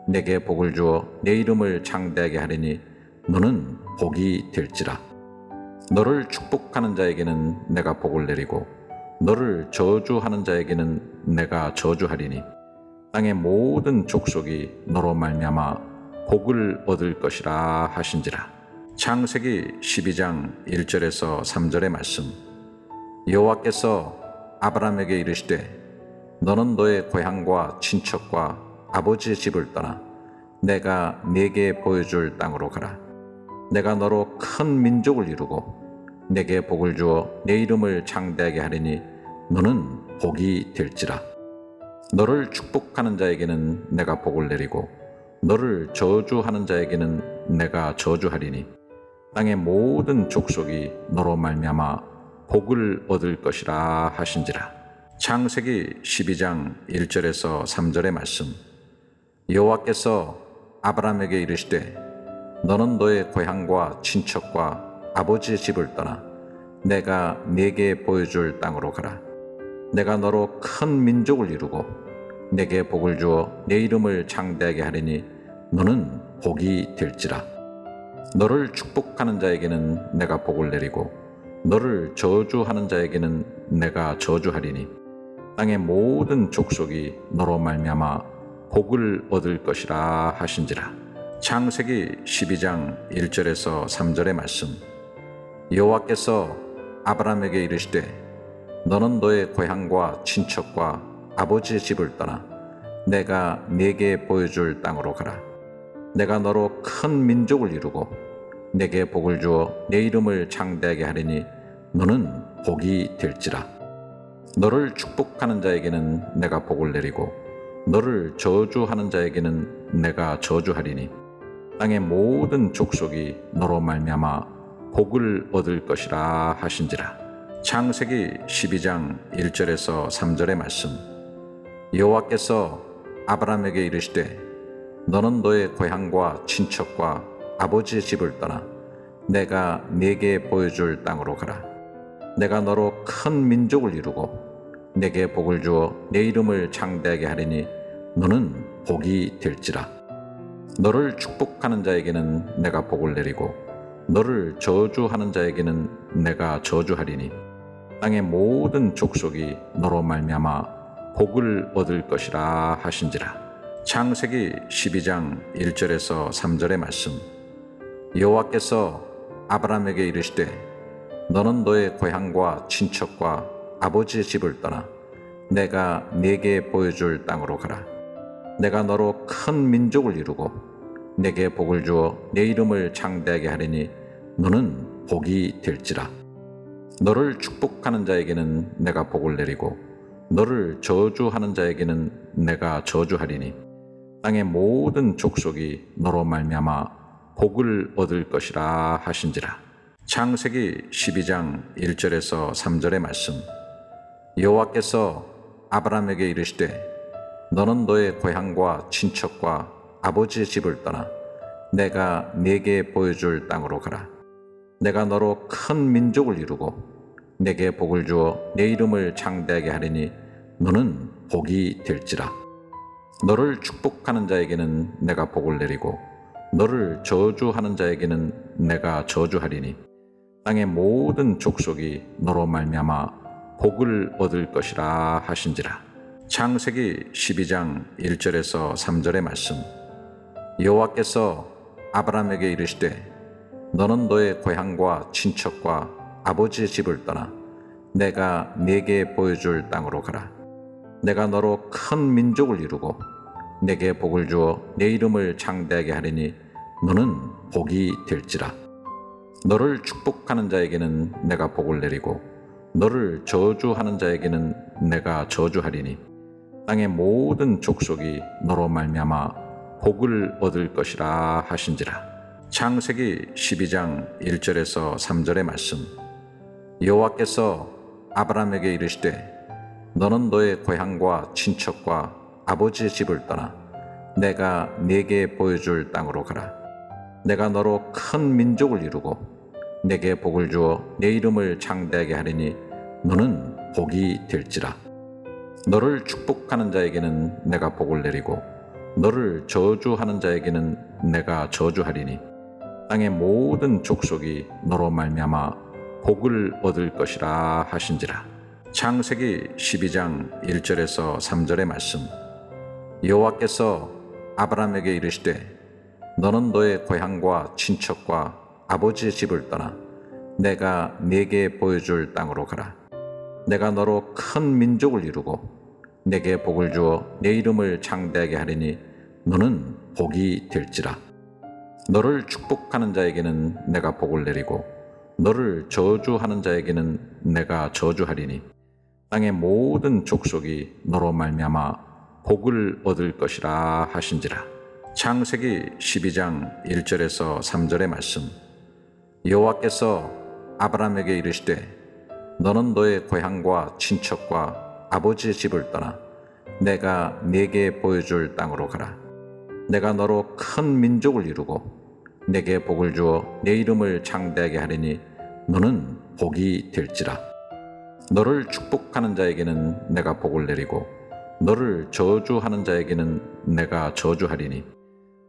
내게 복을 주어 내 이름을 창대하게 하리니 너는 복이 될지라. 너를 축복하는 자에게는 내가 복을 내리고 너를 저주하는 자에게는 내가 저주하리니 땅의 모든 족속이 너로 말미암아 복을 얻을 것이라 하신지라. 창세기 12장 1절에서 3절의 말씀. 여호와께서 아브라함에게 이르시되 너는 너의 고향과 친척과 아버지의 집을 떠나 내가 네게 보여줄 땅으로 가라 내가 너로 큰 민족을 이루고 내게 복을 주어 내 이름을 창대하게 하리니 너는 복이 될지라. 너를 축복하는 자에게는 내가 복을 내리고 너를 저주하는 자에게는 내가 저주하리니 땅의 모든 족속이 너로 말미암아 복을 얻을 것이라 하신지라. 창세기 12장 1절에서 3절의 말씀. 여호와께서 아브라함에게 이르시되 너는 너의 고향과 친척과 아버지의 집을 떠나 내가 네게 보여줄 땅으로 가라. 내가 너로 큰 민족을 이루고 내게 복을 주어 내 이름을 창대하게 하리니 너는 복이 될지라. 너를 축복하는 자에게는 내가 복을 내리고 너를 저주하는 자에게는 내가 저주하리니 땅의 모든 족속이 너로 말미암아 복을 얻을 것이라 하신지라. 창세기 12장 1절에서 3절의 말씀. 여호와께서 아브라함에게 이르시되 너는 너의 고향과 친척과 아버지의 집을 떠나 내가 네게 보여줄 땅으로 가라. 내가 너로 큰 민족을 이루고 내게 복을 주어 내 이름을 창대하게 하리니 너는 복이 될지라. 너를 축복하는 자에게는 내가 복을 내리고 너를 저주하는 자에게는 내가 저주하리니 땅의 모든 족속이 너로 말미암아 복을 얻을 것이라 하신지라. 창세기 12장 1절에서 3절의 말씀. 여호와께서 아브라함에게 이르시되 너는 너의 고향과 친척과 아버지의 집을 떠나 내가 네게 보여줄 땅으로 가라. 내가 너로 큰 민족을 이루고 내게 복을 주어 내 이름을 창대하게 하리니 너는 복이 될지라. 너를 축복하는 자에게는 내가 복을 내리고 너를 저주하는 자에게는 내가 저주하리니 땅의 모든 족속이 너로 말미암아 복을 얻을 것이라 하신지라. 창세기 12장 1절에서 3절의 말씀. 여호와께서 아브라함에게 이르시되 너는 너의 고향과 친척과 아버지의 집을 떠나 내가 네게 보여줄 땅으로 가라. 내가 너로 큰 민족을 이루고 내게 복을 주어 내 이름을 창대하게 하리니 너는 복이 될지라. 너를 축복하는 자에게는 내가 복을 내리고 너를 저주하는 자에게는 내가 저주하리니 땅의 모든 족속이 너로 말미암아 복을 얻을 것이라 하신지라. 창세기 12장 1절에서 3절의 말씀. 여호와께서 아브라함에게 이르시되 너는 너의 고향과 친척과 아버지의 집을 떠나 내가 네게 보여줄 땅으로 가라. 내가 너로 큰 민족을 이루고 내게 복을 주어 내 이름을 창대하게 하리니 너는 복이 될지라. 너를 축복하는 자에게는 내가 복을 내리고 너를 저주하는 자에게는 내가 저주하리니 땅의 모든 족속이 너로 말미암아 복을 얻을 것이라 하신지라. 창세기 12장 1절에서 3절의 말씀. 여호와께서 아브라함에게 이르시되 너는 너의 고향과 친척과 아버지의 집을 떠나 내가 네게 보여줄 땅으로 가라. 내가 너로 큰 민족을 이루고 내게 복을 주어 내 이름을 창대하게 하리니 너는 복이 될지라. 너를 축복하는 자에게는 내가 복을 내리고 너를 저주하는 자에게는 내가 저주하리니 땅의 모든 족속이 너로 말미암아 복을 얻을 것이라 하신지라. 창세기 12장 1절에서 3절의 말씀. 여호와께서 아브라함에게 이르시되 너는 너의 고향과 친척과 아버지의 집을 떠나 내가 네게 보여줄 땅으로 가라. 내가 너로 큰 민족을 이루고 내게 복을 주어 내 이름을 창대하게 하리니 너는 복이 될지라. 너를 축복하는 자에게는 내가 복을 내리고 너를 저주하는 자에게는 내가 저주하리니 땅의 모든 족속이 너로 말미암아 복을 얻을 것이라 하신지라. 창세기 12장 1절에서 3절의 말씀. 여호와께서 아브라함에게 이르시되 너는 너의 고향과 친척과 아버지의 집을 떠나 내가 네게 보여줄 땅으로 가라. 내가 너로 큰 민족을 이루고 내게 복을 주어 내 이름을 창대하게 하리니 너는 복이 될지라. 너를 축복하는 자에게는 내가 복을 내리고 너를 저주하는 자에게는 내가 저주하리니 땅의 모든 족속이 너로 말미암아 복을 얻을 것이라 하신지라. 창세기 12장 1절에서 3절의 말씀. 여호와께서 아브라함에게 이르시되 너는 너의 고향과 친척과 아버지의 집을 떠나 내가 네게 보여줄 땅으로 가라. 내가 너로 큰 민족을 이루고 내게 복을 주어 내 이름을 창대하게 하리니 너는 복이 될지라. 너를 축복하는 자에게는 내가 복을 내리고 너를 저주하는 자에게는 내가 저주하리니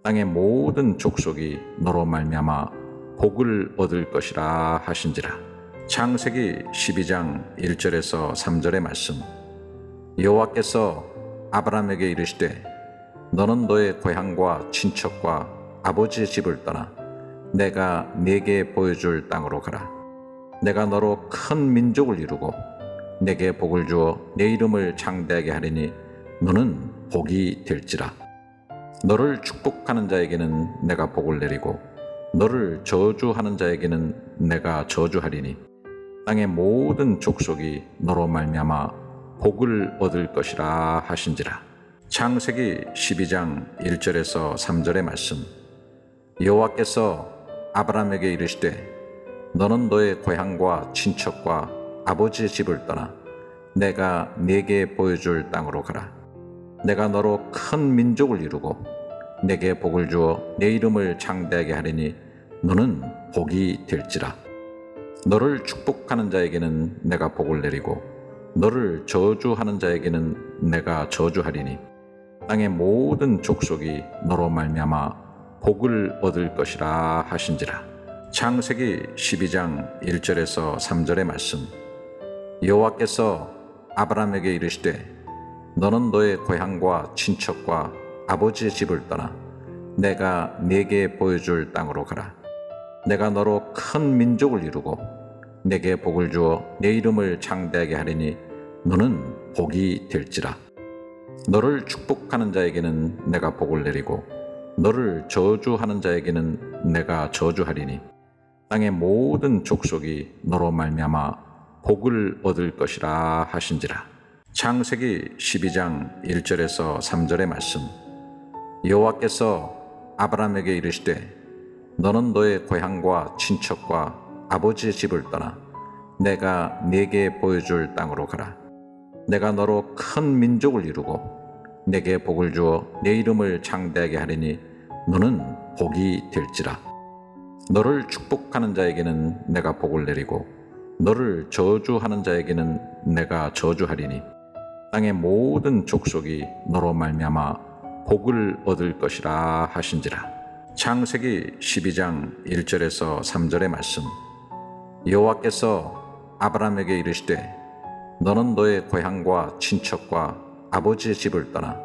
땅의 모든 족속이 너로 말미암아 복을 얻을 것이라 하신지라. 창세기 12장 1절에서 3절의 말씀. 여호와께서 아브라함에게 이르시되 너는 너의 고향과 친척과 아버지의 집을 떠나 내가 네게 보여줄 땅으로 가라. 내가 너로 큰 민족을 이루고 내게 복을 주어 내 이름을 창대하게 하리니 너는 복이 될지라. 너를 축복하는 자에게는 내가 복을 내리고 너를 저주하는 자에게는 내가 저주하리니 땅의 모든 족속이 너로 말미암아 복을 얻을 것이라 하신지라. 창세기 12장 1절에서 3절의 말씀. 여호와께서 아브라함에게 이르시되 너는 너의 고향과 친척과 아버지의 집을 떠나 내가 네게 보여줄 땅으로 가라. 내가 너로 큰 민족을 이루고 내게 복을 주어 내 이름을 창대하게 하리니 너는 복이 될지라. 너를 축복하는 자에게는 내가 복을 내리고 너를 저주하는 자에게는 내가 저주하리니 땅의 모든 족속이 너로 말미암아 복을 얻을 것이라 하신지라. 창세기 12장 1절에서 3절의 말씀. 여호와께서 아브라함에게 이르시되 너는 너의 고향과 친척과 아버지의 집을 떠나 내가 네게 보여줄 땅으로 가라. 내가 너로 큰 민족을 이루고 내게 복을 주어 내 이름을 창대하게 하리니 너는 복이 될지라. 너를 축복하는 자에게는 내가 복을 내리고 너를 저주하는 자에게는 내가 저주하리니 땅의 모든 족속이 너로 말미암아 복을 얻을 것이라 하신지라. 창세기 12장 1절에서 3절의 말씀. 여호와께서 아브라함에게 이르시되 너는 너의 고향과 친척과 아버지의 집을 떠나 내가 네게 보여줄 땅으로 가라. 내가 너로 큰 민족을 이루고 내게 복을 주어 내 이름을 창대하게 하리니 너는 복이 될지라. 너를 축복하는 자에게는 내가 복을 내리고 너를 저주하는 자에게는 내가 저주하리니 땅의 모든 족속이 너로 말미암아 복을 얻을 것이라 하신지라. 창세기 12장 1절에서 3절의 말씀. 여호와께서 아브라함에게 이르시되 너는 너의 고향과 친척과 아버지의 집을 떠나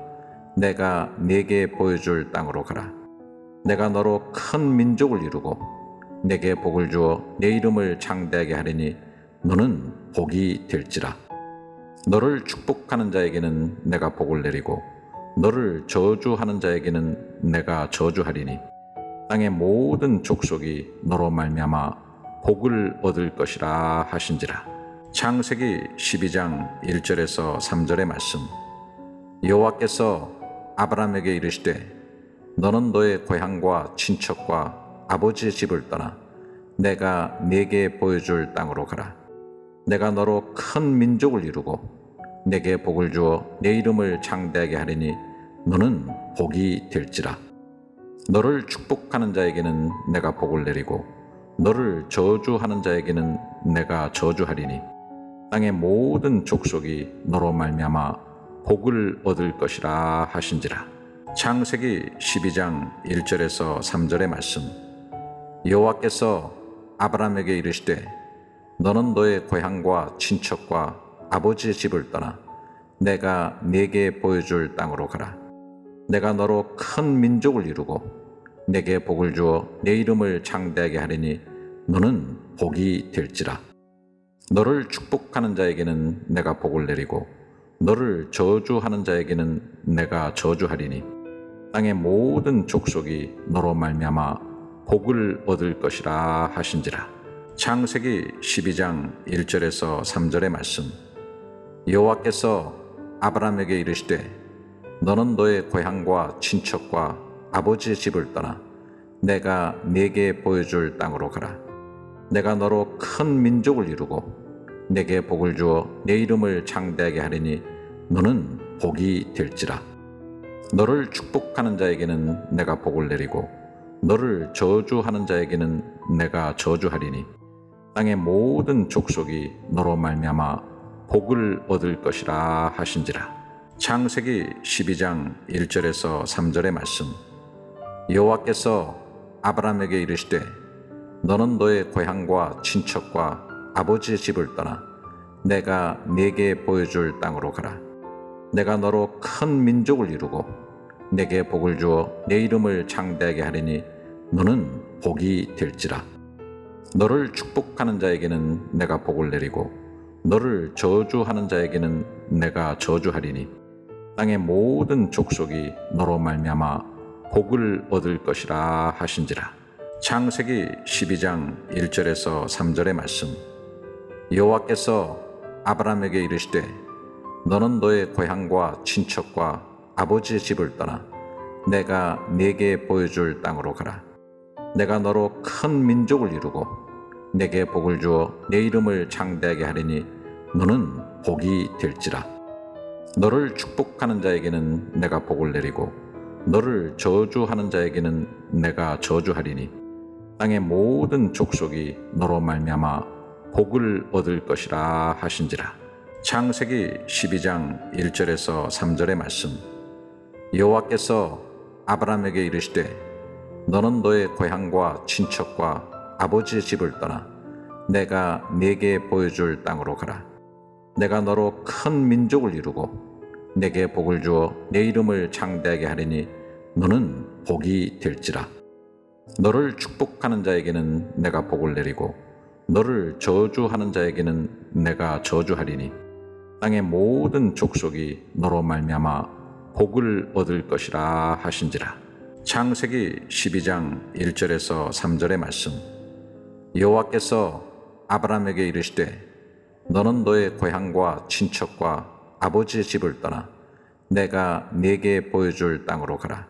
내가 네게 보여줄 땅으로 가라. 내가 너로 큰 민족을 이루고 내게 복을 주어 내 이름을 창대하게 하리니 너는 복이 될지라. 너를 축복하는 자에게는 내가 복을 내리고 너를 저주하는 자에게는 내가 저주하리니 땅의 모든 족속이 너로 말미암아 복을 얻을 것이라 하신지라. 창세기 12장 1절에서 3절의 말씀. 여호와께서 아브라함에게 이르시되 너는 너의 고향과 친척과 아버지의 집을 떠나 내가 네게 보여줄 땅으로 가라. 내가 너로 큰 민족을 이루고 내게 복을 주어 내 이름을 창대하게 하리니 너는 복이 될지라. 너를 축복하는 자에게는 내가 복을 내리고 너를 저주하는 자에게는 내가 저주하리니 땅의 모든 족속이 너로 말미암아 복을 얻을 것이라 하신지라. 창세기 12장 1절에서 3절의 말씀. 여호와께서 아브라함에게 이르시되 너는 너의 고향과 친척과 아버지의 집을 떠나 내가 네게 보여줄 땅으로 가라. 내가 너로 큰 민족을 이루고 내게 복을 주어 내 이름을 창대하게 하리니 너는 복이 될지라. 너를 축복하는 자에게는 내가 복을 내리고 너를 저주하는 자에게는 내가 저주하리니 땅의 모든 족속이 너로 말미암아 복을 얻을 것이라 하신지라. 창세기 12장 1절에서 3절의 말씀. 여호와께서 아브라함에게 이르시되 너는 너의 고향과 친척과 아버지의 집을 떠나 내가 네게 보여줄 땅으로 가라. 내가 너로 큰 민족을 이루고 내게 복을 주어 내 이름을 창대하게 하리니 너는 복이 될지라. 너를 축복하는 자에게는 내가 복을 내리고 너를 저주하는 자에게는 내가 저주하리니 땅의 모든 족속이 너로 말미암아 복을 얻을 것이라 하신지라. 창세기 12장 1절에서 3절의 말씀. 여호와께서 아브라함에게 이르시되 너는 너의 고향과 친척과 아버지의 집을 떠나 내가 네게 보여줄 땅으로 가라. 내가 너로 큰 민족을 이루고 내게 복을 주어 내 이름을 창대하게 하리니 너는 복이 될지라. 너를 축복하는 자에게는 내가 복을 내리고 너를 저주하는 자에게는 내가 저주하리니 땅의 모든 족속이 너로 말미암아 복을 얻을 것이라 하신지라. 창세기 12장 1절에서 3절의 말씀. 여호와께서 아브라함에게 이르시되 너는 너의 고향과 친척과 아버지의 집을 떠나 내가 네게 보여줄 땅으로 가라. 내가 너로 큰 민족을 이루고 내게 복을 주어 내 이름을 창대하게 하리니 너는 복이 될지라. 너를 축복하는 자에게는 내가 복을 내리고 너를 저주하는 자에게는 내가 저주하리니 땅의 모든 족속이 너로 말미암아 복을 얻을 것이라 하신지라. 창세기 12장 1절에서 3절의 말씀. 여호와께서 아브라함에게 이르시되 너는 너의 고향과 친척과 아버지의 집을 떠나 내가 네게 보여줄 땅으로 가라. 내가 너로 큰 민족을 이루고 내게 복을 주어 내 이름을 창대하게 하리니 너는 복이 될지라. 너를 축복하는 자에게는 내가 복을 내리고 너를 저주하는 자에게는 내가 저주하리니 땅의 모든 족속이 너로 말미암아 복을 얻을 것이라 하신지라. 창세기 12장 1절에서 3절의 말씀. 여호와께서 아브라함에게 이르시되 너는 너의 고향과 친척과 아버지의 집을 떠나 내가 네게 보여줄 땅으로 가라.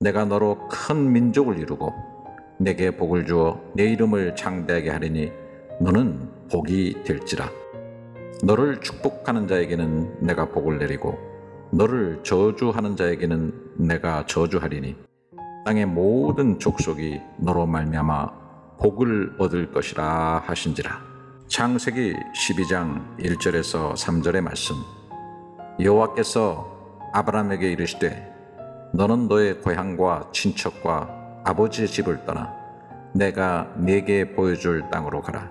내가 너로 큰 민족을 이루고 내게 복을 주어 내 이름을 창대하게 하리니 너는 복이 될지라. 너를 축복하는 자에게는 내가 복을 내리고 너를 저주하는 자에게는 내가 저주하리니 땅의 모든 족속이 너로 말미암아 복을 얻을 것이라 하신지라. 창세기 12장 1절에서 3절의 말씀. 여호와께서 아브라함에게 이르시되 너는 너의 고향과 친척과 아버지의 집을 떠나 내가 네게 보여줄 땅으로 가라.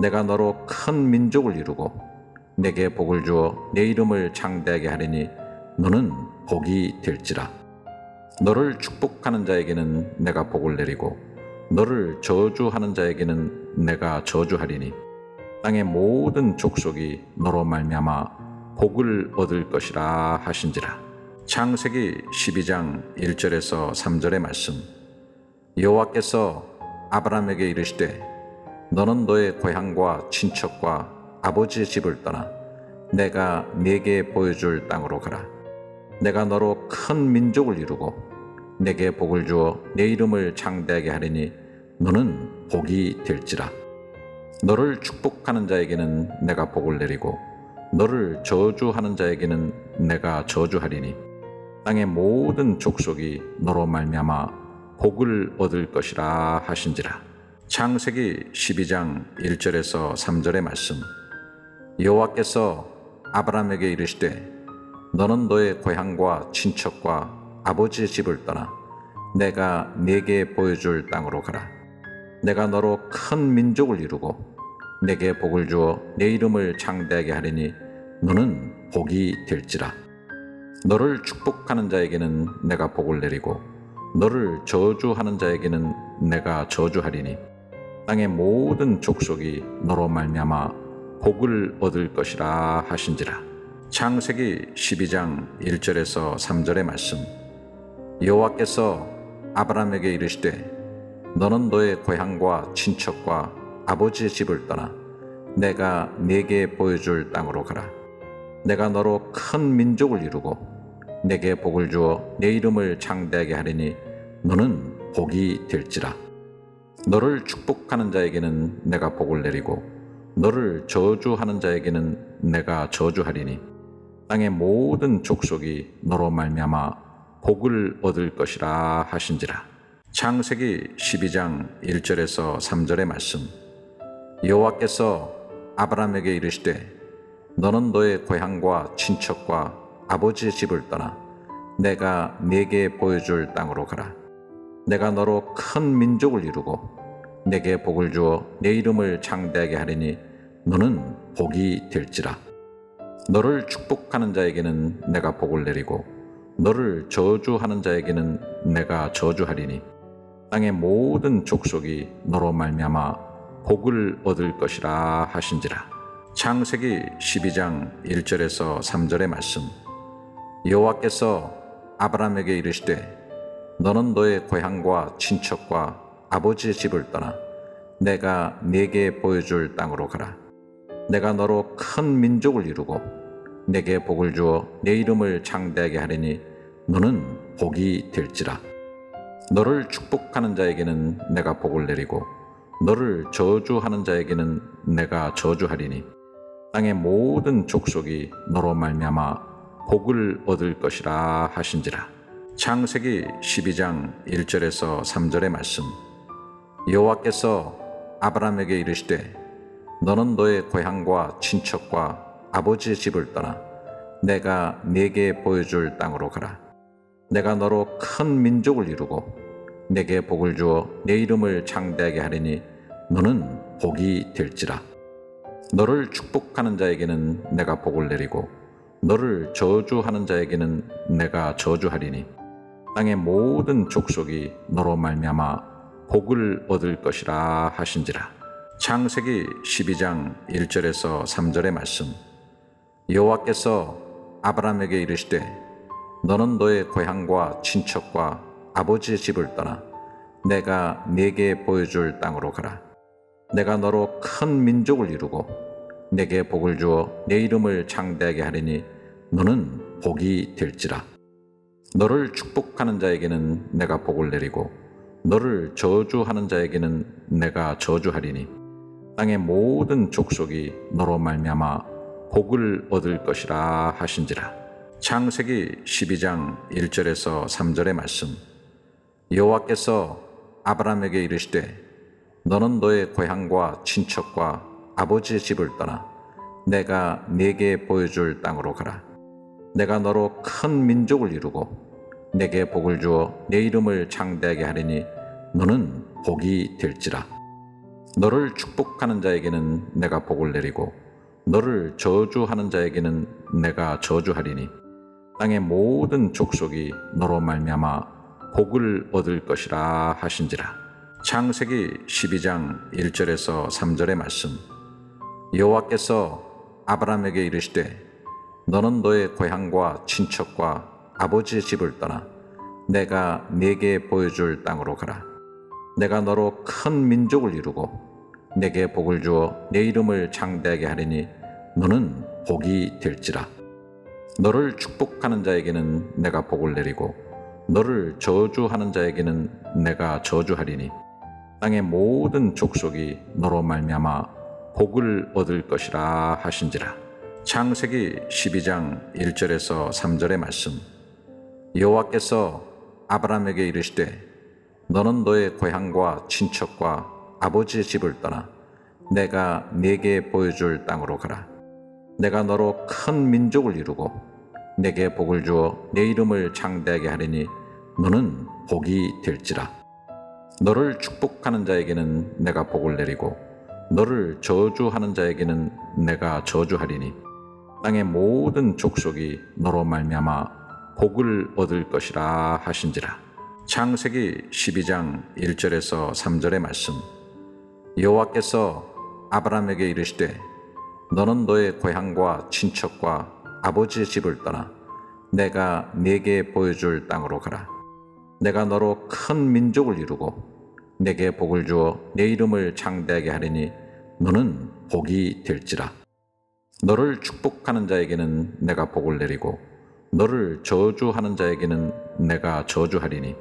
내가 너로 큰 민족을 이루고 내게 복을 주어 내 이름을 창대하게 하리니 너는 복이 될지라. 너를 축복하는 자에게는 내가 복을 내리고 너를 저주하는 자에게는 내가 저주하리니 땅의 모든 족속이 너로 말미암아 복을 얻을 것이라 하신지라. 창세기 12장 1절에서 3절의 말씀. 여호와께서 아브라함에게 이르시되 너는 너의 고향과 친척과 아버지의 집을 떠나 내가 네게 보여줄 땅으로 가라. 내가 너로 큰 민족을 이루고 내게 복을 주어 내 이름을 창대하게 하리니 너는 복이 될지라. 너를 축복하는 자에게는 내가 복을 내리고 너를 저주하는 자에게는 내가 저주하리니 땅의 모든 족속이 너로 말미암아 복을 얻을 것이라 하신지라. 창세기 12장 1절에서 3절의 말씀. 여호와께서 아브라함에게 이르시되 너는 너의 고향과 친척과 아버지의 집을 떠나 내가 네게 보여줄 땅으로 가라. 내가 너로 큰 민족을 이루고 내게 복을 주어 내 이름을 창대하게 하리니 너는 복이 될지라. 너를 축복하는 자에게는 내가 복을 내리고 너를 저주하는 자에게는 내가 저주하리니 땅의 모든 족속이 너로 말미암아 복을 얻을 것이라 하신지라. 창세기 12장 1절에서 3절의 말씀. 여호와께서 아브라함에게 이르시되 너는 너의 고향과 친척과 아버지의 집을 떠나 내가 네게 보여줄 땅으로 가라. 내가 너로 큰 민족을 이루고 내게 복을 주어 내 이름을 창대하게 하리니 너는 복이 될지라 너를 축복하는 자에게는 내가 복을 내리고 너를 저주하는 자에게는 내가 저주하리니 땅의 모든 족속이 너로 말미암아 복을 얻을 것이라 하신지라. 창세기 12장 1절에서 3절의 말씀. 여호와께서 아브라함에게 이르시되 너는 너의 고향과 친척과 아버지의 집을 떠나 내가 네게 보여줄 땅으로 가라. 내가 너로 큰 민족을 이루고 내게 복을 주어 내 이름을 창대하게 하리니 너는 복이 될지라. 너를 축복하는 자에게는 내가 복을 내리고 너를 저주하는 자에게는 내가 저주하리니 땅의 모든 족속이 너로 말미암아 복을 얻을 것이라 하신지라. 창세기 12장 1절에서 3절의 말씀. 여호와께서 아브라함에게 이르시되 너는 너의 고향과 친척과 아버지의 집을 떠나 내가 네게 보여줄 땅으로 가라. 내가 너로 큰 민족을 이루고 내게 복을 주어 내 이름을 창대하게 하리니 너는 복이 될지라. 너를 축복하는 자에게는 내가 복을 내리고 너를 저주하는 자에게는 내가 저주하리니 땅의 모든 족속이 너로 말미암아 복을 얻을 것이라 하신지라. 창세기 12장 1절에서 3절의 말씀. 여호와께서 아브라함에게 이르시되 너는 너의 고향과 친척과 아버지의 집을 떠나 내가 네게 보여줄 땅으로 가라. 내가 너로 큰 민족을 이루고 내게 복을 주어 내 이름을 창대하게 하리니 너는 복이 될지라. 너를 축복하는 자에게는 내가 복을 내리고 너를 저주하는 자에게는 내가 저주하리니 땅의 모든 족속이 너로 말미암아 복을 얻을 것이라 하신지라. 창세기 12장 1절에서 3절의 말씀. 여호와께서 아브라함에게 이르시되 너는 너의 고향과 친척과 아버지의 집을 떠나 내가 네게 보여줄 땅으로 가라. 내가 너로 큰 민족을 이루고 내게 복을 주어 내 이름을 창대하게 하리니 너는 복이 될지라. 너를 축복하는 자에게는 내가 복을 내리고 너를 저주하는 자에게는 내가 저주하리니 땅의 모든 족속이 너로 말미암아 복을 얻을 것이라 하신지라. 창세기 12장 1절에서 3절의 말씀. 여호와께서 아브라함에게 이르시되 너는 너의 고향과 친척과 아버지의 집을 떠나 내가 네게 보여줄 땅으로 가라. 내가 너로 큰 민족을 이루고 내게 복을 주어 내 이름을 창대하게 하리니 너는 복이 될지라. 너를 축복하는 자에게는 내가 복을 내리고 너를 저주하는 자에게는 내가 저주하리니 땅의 모든 족속이 너로 말미암아 복을 얻을 것이라 하신지라. 창세기 12장 1절에서 3절의 말씀. 여호와께서 아브라함에게 이르시되 너는 너의 고향과 친척과 아버지의 집을 떠나 내가 네게 보여줄 땅으로 가라. 내가 너로 큰 민족을 이루고 내게 복을 주어 내 이름을 창대하게 하리니 너는 복이 될지라. 너를 축복하는 자에게는 내가 복을 내리고 너를 저주하는 자에게는 내가 저주하리니 땅의 모든 족속이 너로 말미암아 복을 얻을 것이라 하신지라. 창세기 12장 1절에서 3절의 말씀. 여호와께서 아브라함에게 이르시되 너는 너의 고향과 친척과 아버지의 집을 떠나 내가 네게 보여줄 땅으로 가라. 내가 너로 큰 민족을 이루고 내게 복을 주어 내 이름을 창대하게 하리니 너는 복이 될지라. 너를 축복하는 자에게는 내가 복을 내리고 너를 저주하는 자에게는 내가 저주하리니 땅의 모든 족속이 너로 말미암아 복을 얻을 것이라 하신지라. 창세기 12장 1절에서 3절의 말씀 여호와께서 아브라함에게 이르시되 너는 너의 고향과 친척과 아버지의 집을 떠나 내가 네게 보여줄 땅으로 가라 내가 너로 큰 민족을 이루고 내게 복을 주어 내 이름을 창대하게 하리니 너는 복이 될지라 너를 축복하는 자에게는 내가 복을 내리고 너를 저주하는 자에게는 내가 저주하리니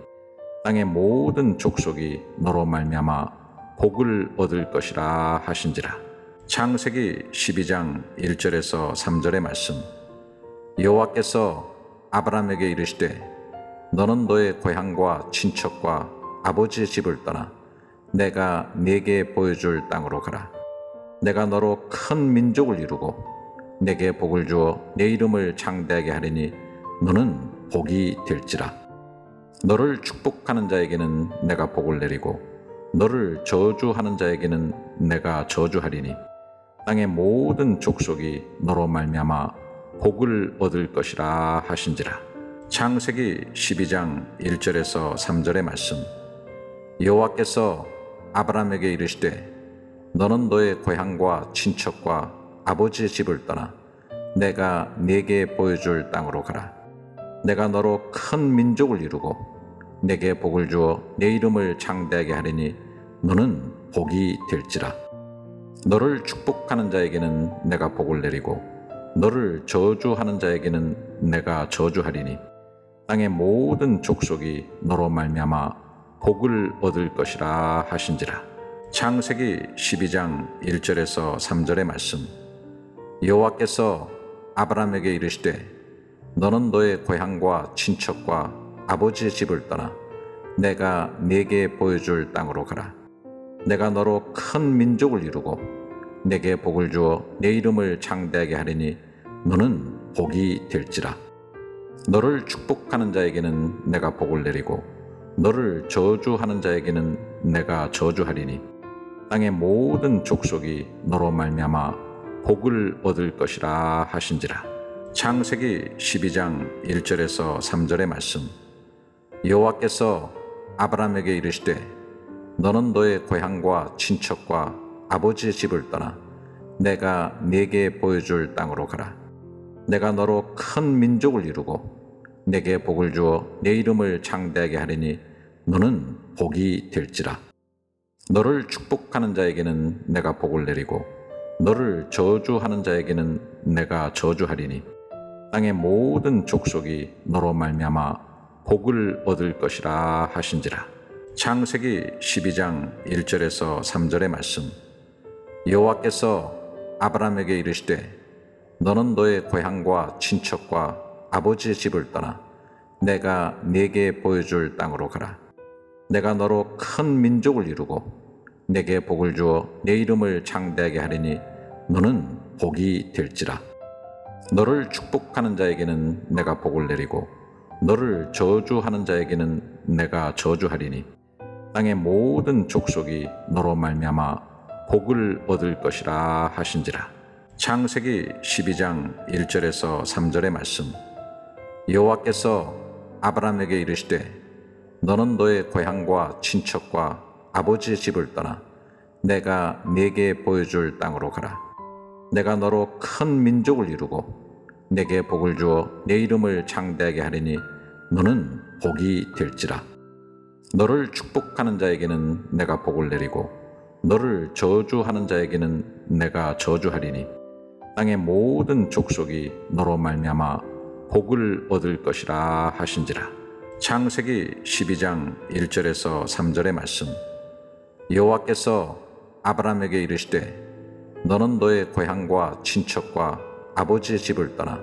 땅의 모든 족속이 너로 말미암아 복을 얻을 것이라 하신지라. 창세기 12장 1절에서 3절의 말씀. 여호와께서 아브라함에게 이르시되 너는 너의 고향과 친척과 아버지의 집을 떠나 내가 네게 보여줄 땅으로 가라. 내가 너로 큰 민족을 이루고 내게 복을 주어 내 이름을 창대하게 하리니 너는 복이 될지라. 너를 축복하는 자에게는 내가 복을 내리고 너를 저주하는 자에게는 내가 저주하리니 땅의 모든 족속이 너로 말미암아 복을 얻을 것이라 하신지라. 창세기 12장 1절에서 3절의 말씀. 여호와께서 아브라함에게 이르시되 너는 너의 고향과 친척과 아버지의 집을 떠나 내가 네게 보여줄 땅으로 가라. 내가 너로 큰 민족을 이루고 내게 복을 주어 내 이름을 창대하게 하리니 너는 복이 될지라. 너를 축복하는 자에게는 내가 복을 내리고 너를 저주하는 자에게는 내가 저주하리니 땅의 모든 족속이 너로 말미암아 복을 얻을 것이라 하신지라. 창세기 12장 1절에서 3절의 말씀. 여호와께서 아브라함에게 이르시되 너는 너의 고향과 친척과 아버지의 집을 떠나 내가 네게 보여줄 땅으로 가라. 내가 너로 큰 민족을 이루고 내게 복을 주어 내 이름을 창대하게 하리니 너는 복이 될지라. 너를 축복하는 자에게는 내가 복을 내리고 너를 저주하는 자에게는 내가 저주하리니 땅의 모든 족속이 너로 말미암아 복을 얻을 것이라 하신지라. 창세기 12장 1절에서 3절의 말씀. 여호와께서 아브라함에게 이르시되 너는 너의 고향과 친척과 아버지의 집을 떠나 내가 네게 보여줄 땅으로 가라. 내가 너로 큰 민족을 이루고 내게 복을 주어 내 이름을 창대하게 하리니 너는 복이 될지라. 너를 축복하는 자에게는 내가 복을 내리고 너를 저주하는 자에게는 내가 저주하리니 땅의 모든 족속이 너로 말미암아 복을 얻을 것이라 하신지라. 창세기 12장 1절에서 3절의 말씀. 여호와께서 아브라함에게 이르시되 너는 너의 고향과 친척과 아버지의 집을 떠나 내가 네게 보여줄 땅으로 가라. 내가 너로 큰 민족을 이루고 내게 복을 주어 내 이름을 창대하게 하리니 너는 복이 될지라. 너를 축복하는 자에게는 내가 복을 내리고 너를 저주하는 자에게는 내가 저주하리니 땅의 모든 족속이 너로 말미암아 복을 얻을 것이라 하신지라. 창세기 12장 1절에서 3절의 말씀. 여호와께서 아브라함에게 이르시되 너는 너의 고향과 친척과 아버지의 집을 떠나 내가 네게 보여줄 땅으로 가라. 내가 너로 큰 민족을 이루고 내게 복을 주어 내 이름을 창대하게 하리니 너는 복이 될지라. 너를 축복하는 자에게는 내가 복을 내리고 너를 저주하는 자에게는 내가 저주하리니 땅의 모든 족속이 너로 말미암아 복을 얻을 것이라 하신지라. 창세기 12장 1절에서 3절의 말씀. 여호와께서 아브라함에게 이르시되 너는 너의 고향과 친척과 아버지의 집을 떠나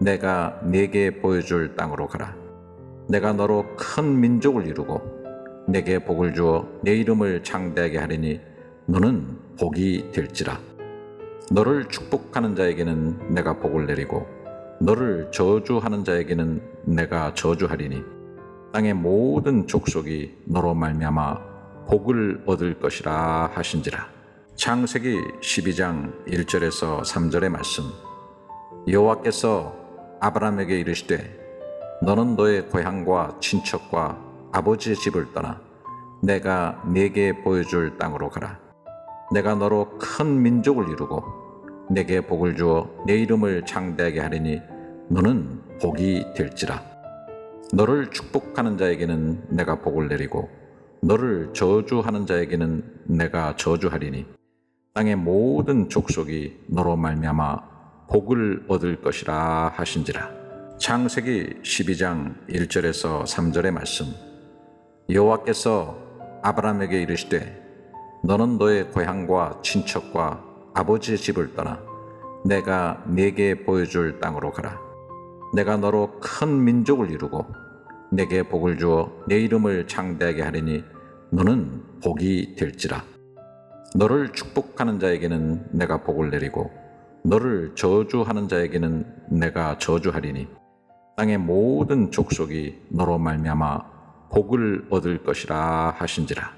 내가 네게 보여줄 땅으로 가라. 내가 너로 큰 민족을 이루고 내게 복을 주어 내 이름을 창대하게 하리니 너는 복이 될지라. 너를 축복하는 자에게는 내가 복을 내리고 너를 저주하는 자에게는 내가 저주하리니 땅의 모든 족속이 너로 말미암아 복을 얻을 것이라 하신지라. 창세기 12장 1절에서 3절의 말씀. 여호와께서 아브라함에게 이르시되 너는 너의 고향과 친척과 아버지의 집을 떠나 내가 네게 보여줄 땅으로 가라. 내가 너로 큰 민족을 이루고 내게 복을 주어 내 이름을 창대하게 하리니 너는 복이 될지라. 너를 축복하는 자에게는 내가 복을 내리고 너를 저주하는 자에게는 내가 저주하리니 땅의 모든 족속이 너로 말미암아 복을 얻을 것이라 하신지라. 창세기 12장 1절에서 3절의 말씀. 여호와께서 아브라함에게 이르시되 너는 너의 고향과 친척과 아버지의 집을 떠나 내가 네게 보여줄 땅으로 가라. 내가 너로 큰 민족을 이루고 내게 복을 주어 내 이름을 창대하게 하리니 너는 복이 될지라. 너를 축복하는 자에게는 내가 복을 내리고 너를 저주하는 자에게는 내가 저주하리니 땅의 모든 족속이 너로 말미암아 복을 얻을 것이라 하신지라.